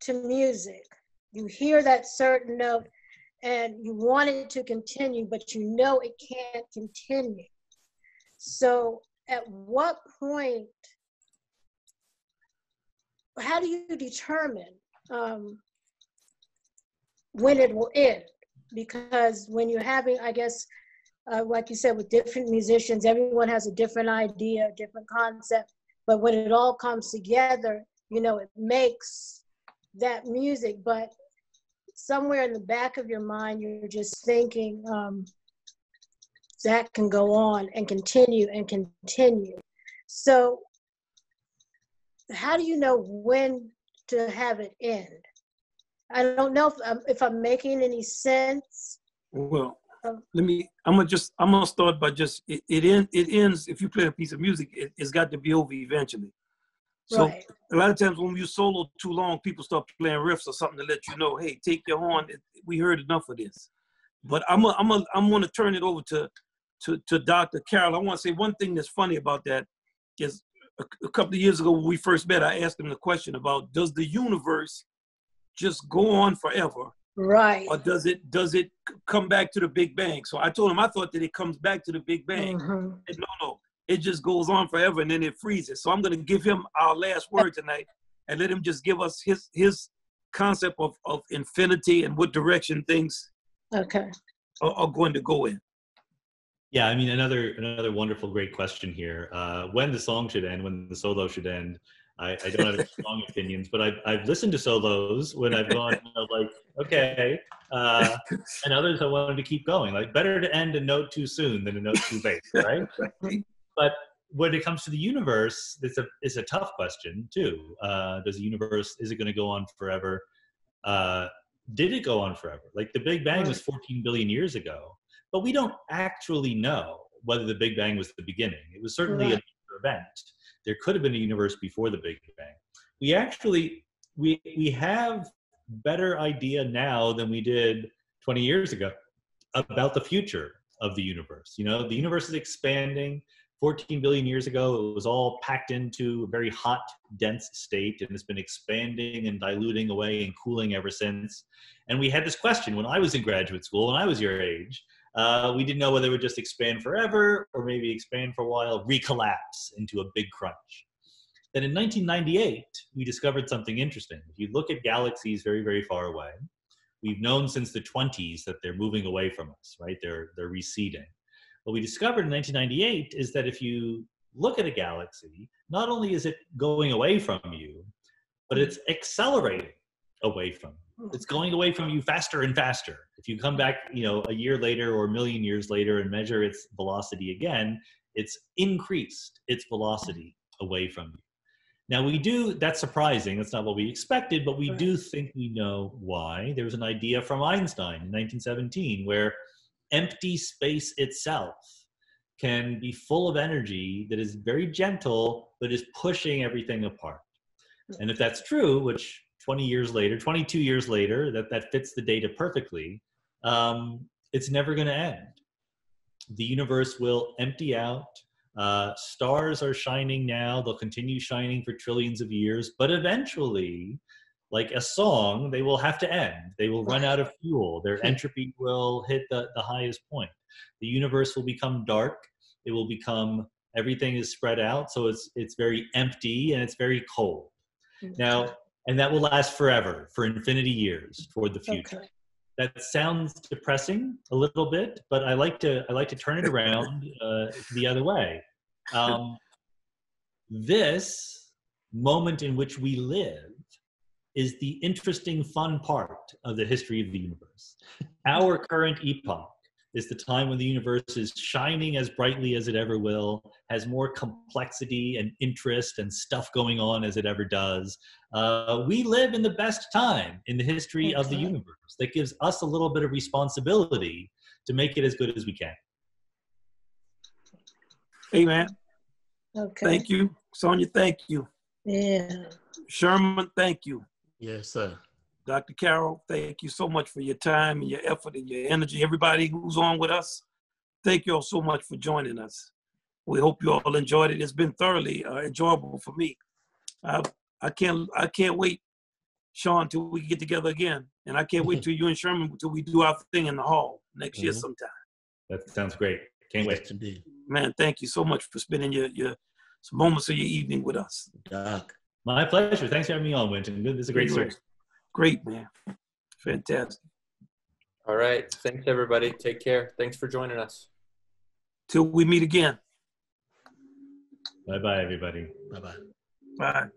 to music, you hear that certain note and you want it to continue, but you know it can't continue. So, at what point, how do you determine um, when it will end? Because when you're having, I guess, uh, like you said, with different musicians, everyone has a different idea, different concept. But when it all comes together, you know, it makes that music. But somewhere in the back of your mind, you're just thinking, um, that can go on and continue and continue. So, how do you know when to have it end? I don't know if I'm, if I'm making any sense. Well, Um, let me. I'm gonna just. I'm gonna start by just. It it, end, it ends. If you play a piece of music, it, it's got to be over eventually. So right. a lot of times when you solo too long, people start playing riffs or something to let you know, hey, take your horn. We heard enough of this. But I'm a, I'm a, I'm to turn it over to, to, to Dr. Carroll. I want to say one thing that's funny about that is a, a couple of years ago when we first met, I asked him the question about does the universe just go on forever, Right. or does it does it come back to the Big Bang? So I told him I thought that it comes back to the Big Bang. Mhm. said, no, no, it just goes on forever and then it freezes. So I'm going to give him our last word tonight and let him just give us his his concept of, of infinity and what direction things Okay. are, are going to go in. Yeah, I mean another another wonderful, great question here. Uh, when the song should end, when the solo should end. I, I don't have any strong opinions, but I've I've listened to solos when I've gone you know, like okay, uh, and others I wanted to keep going. Like better to end a note too soon than a note too late, *laughs* right? but when it comes to the universe, it's a it's a tough question too. Uh, does the universe is it going to go on forever? Uh, did it go on forever? Like the Big Bang was 14 billion years ago, but we don't actually know whether the Big Bang was the beginning. It was certainly Right. an event. There could have been a universe before the Big Bang. We actually we we have better idea now than we did 20 years ago about the future of the universe. You know, the universe is expanding. 14 billion years ago, it was all packed into a very hot, dense state, and it's been expanding and diluting away and cooling ever since. And we had this question when I was in graduate school, when I was your age. Uh, we didn't know whether it would just expand forever or maybe expand for a while, recollapse into a big crunch. Then in 1998, we discovered something interesting. If you look at galaxies very, very far away, we've known since the 20s that they're moving away from us, right? They're, they're receding. What we discovered in 1998 is that if you look at a galaxy, not only is it going away from you, but it's accelerating away from you. It's going away from you faster and faster. If you come back, you know, a year later or a million years later and measure its velocity again, it's increased its velocity away from you. Now we do, that's surprising. That's not what we expected, but we do think we know why. There was an idea from Einstein in 1917 where empty space itself can be full of energy that is very gentle, but is pushing everything apart. Mm. And if that's true, which 20 years later, 22 years later, that, that fits the data perfectly, um, it's never going to end. The universe will empty out. Uh, stars are shining now, they'll continue shining for trillions of years, but eventually, like a song, they will have to end. They will run out of fuel. Their entropy will hit the, the highest point. The universe will become dark. It will become everything is spread out, so it's it's very empty and it's very cold. Now, and that will last forever, for infinity years toward the future. Okay. That sounds depressing a little bit, but I like to I like to turn it *laughs* around uh, the other way. *laughs* Um, this moment in which we live is the interesting, fun part of the history of the universe. *laughs* Our current epoch is the time when the universe is shining as brightly as it ever will, has more complexity and interest and stuff going on as it ever does. Uh, we live in the best time in the history of the universe. That gives us a little bit of responsibility to make it as good as we can. Amen. Okay. Thank you. Sonia, thank you. Yeah. Sherman, thank you. Yes, sir. Dr. Carroll, thank you so much for your time and your effort and your energy. Everybody who's on with us, thank you all so much for joining us. We hope you all enjoyed it. It's been thoroughly uh, enjoyable for me. I, I can't I can't wait, Sean, till we get together again, and I can't wait *laughs* till you and Sherman till we do our thing in the hall next year Mhm. sometime. That sounds great. Can't wait. Yes, indeed. Man, thank you so much for spending your your some moments of your evening with us. Doc. My pleasure. Thanks for having me on, Wynton. This is a great You're series. Great, man. Fantastic. All right. Thanks, everybody. Take care. Thanks for joining us. Till we meet again. Bye bye, everybody. Bye bye. Bye.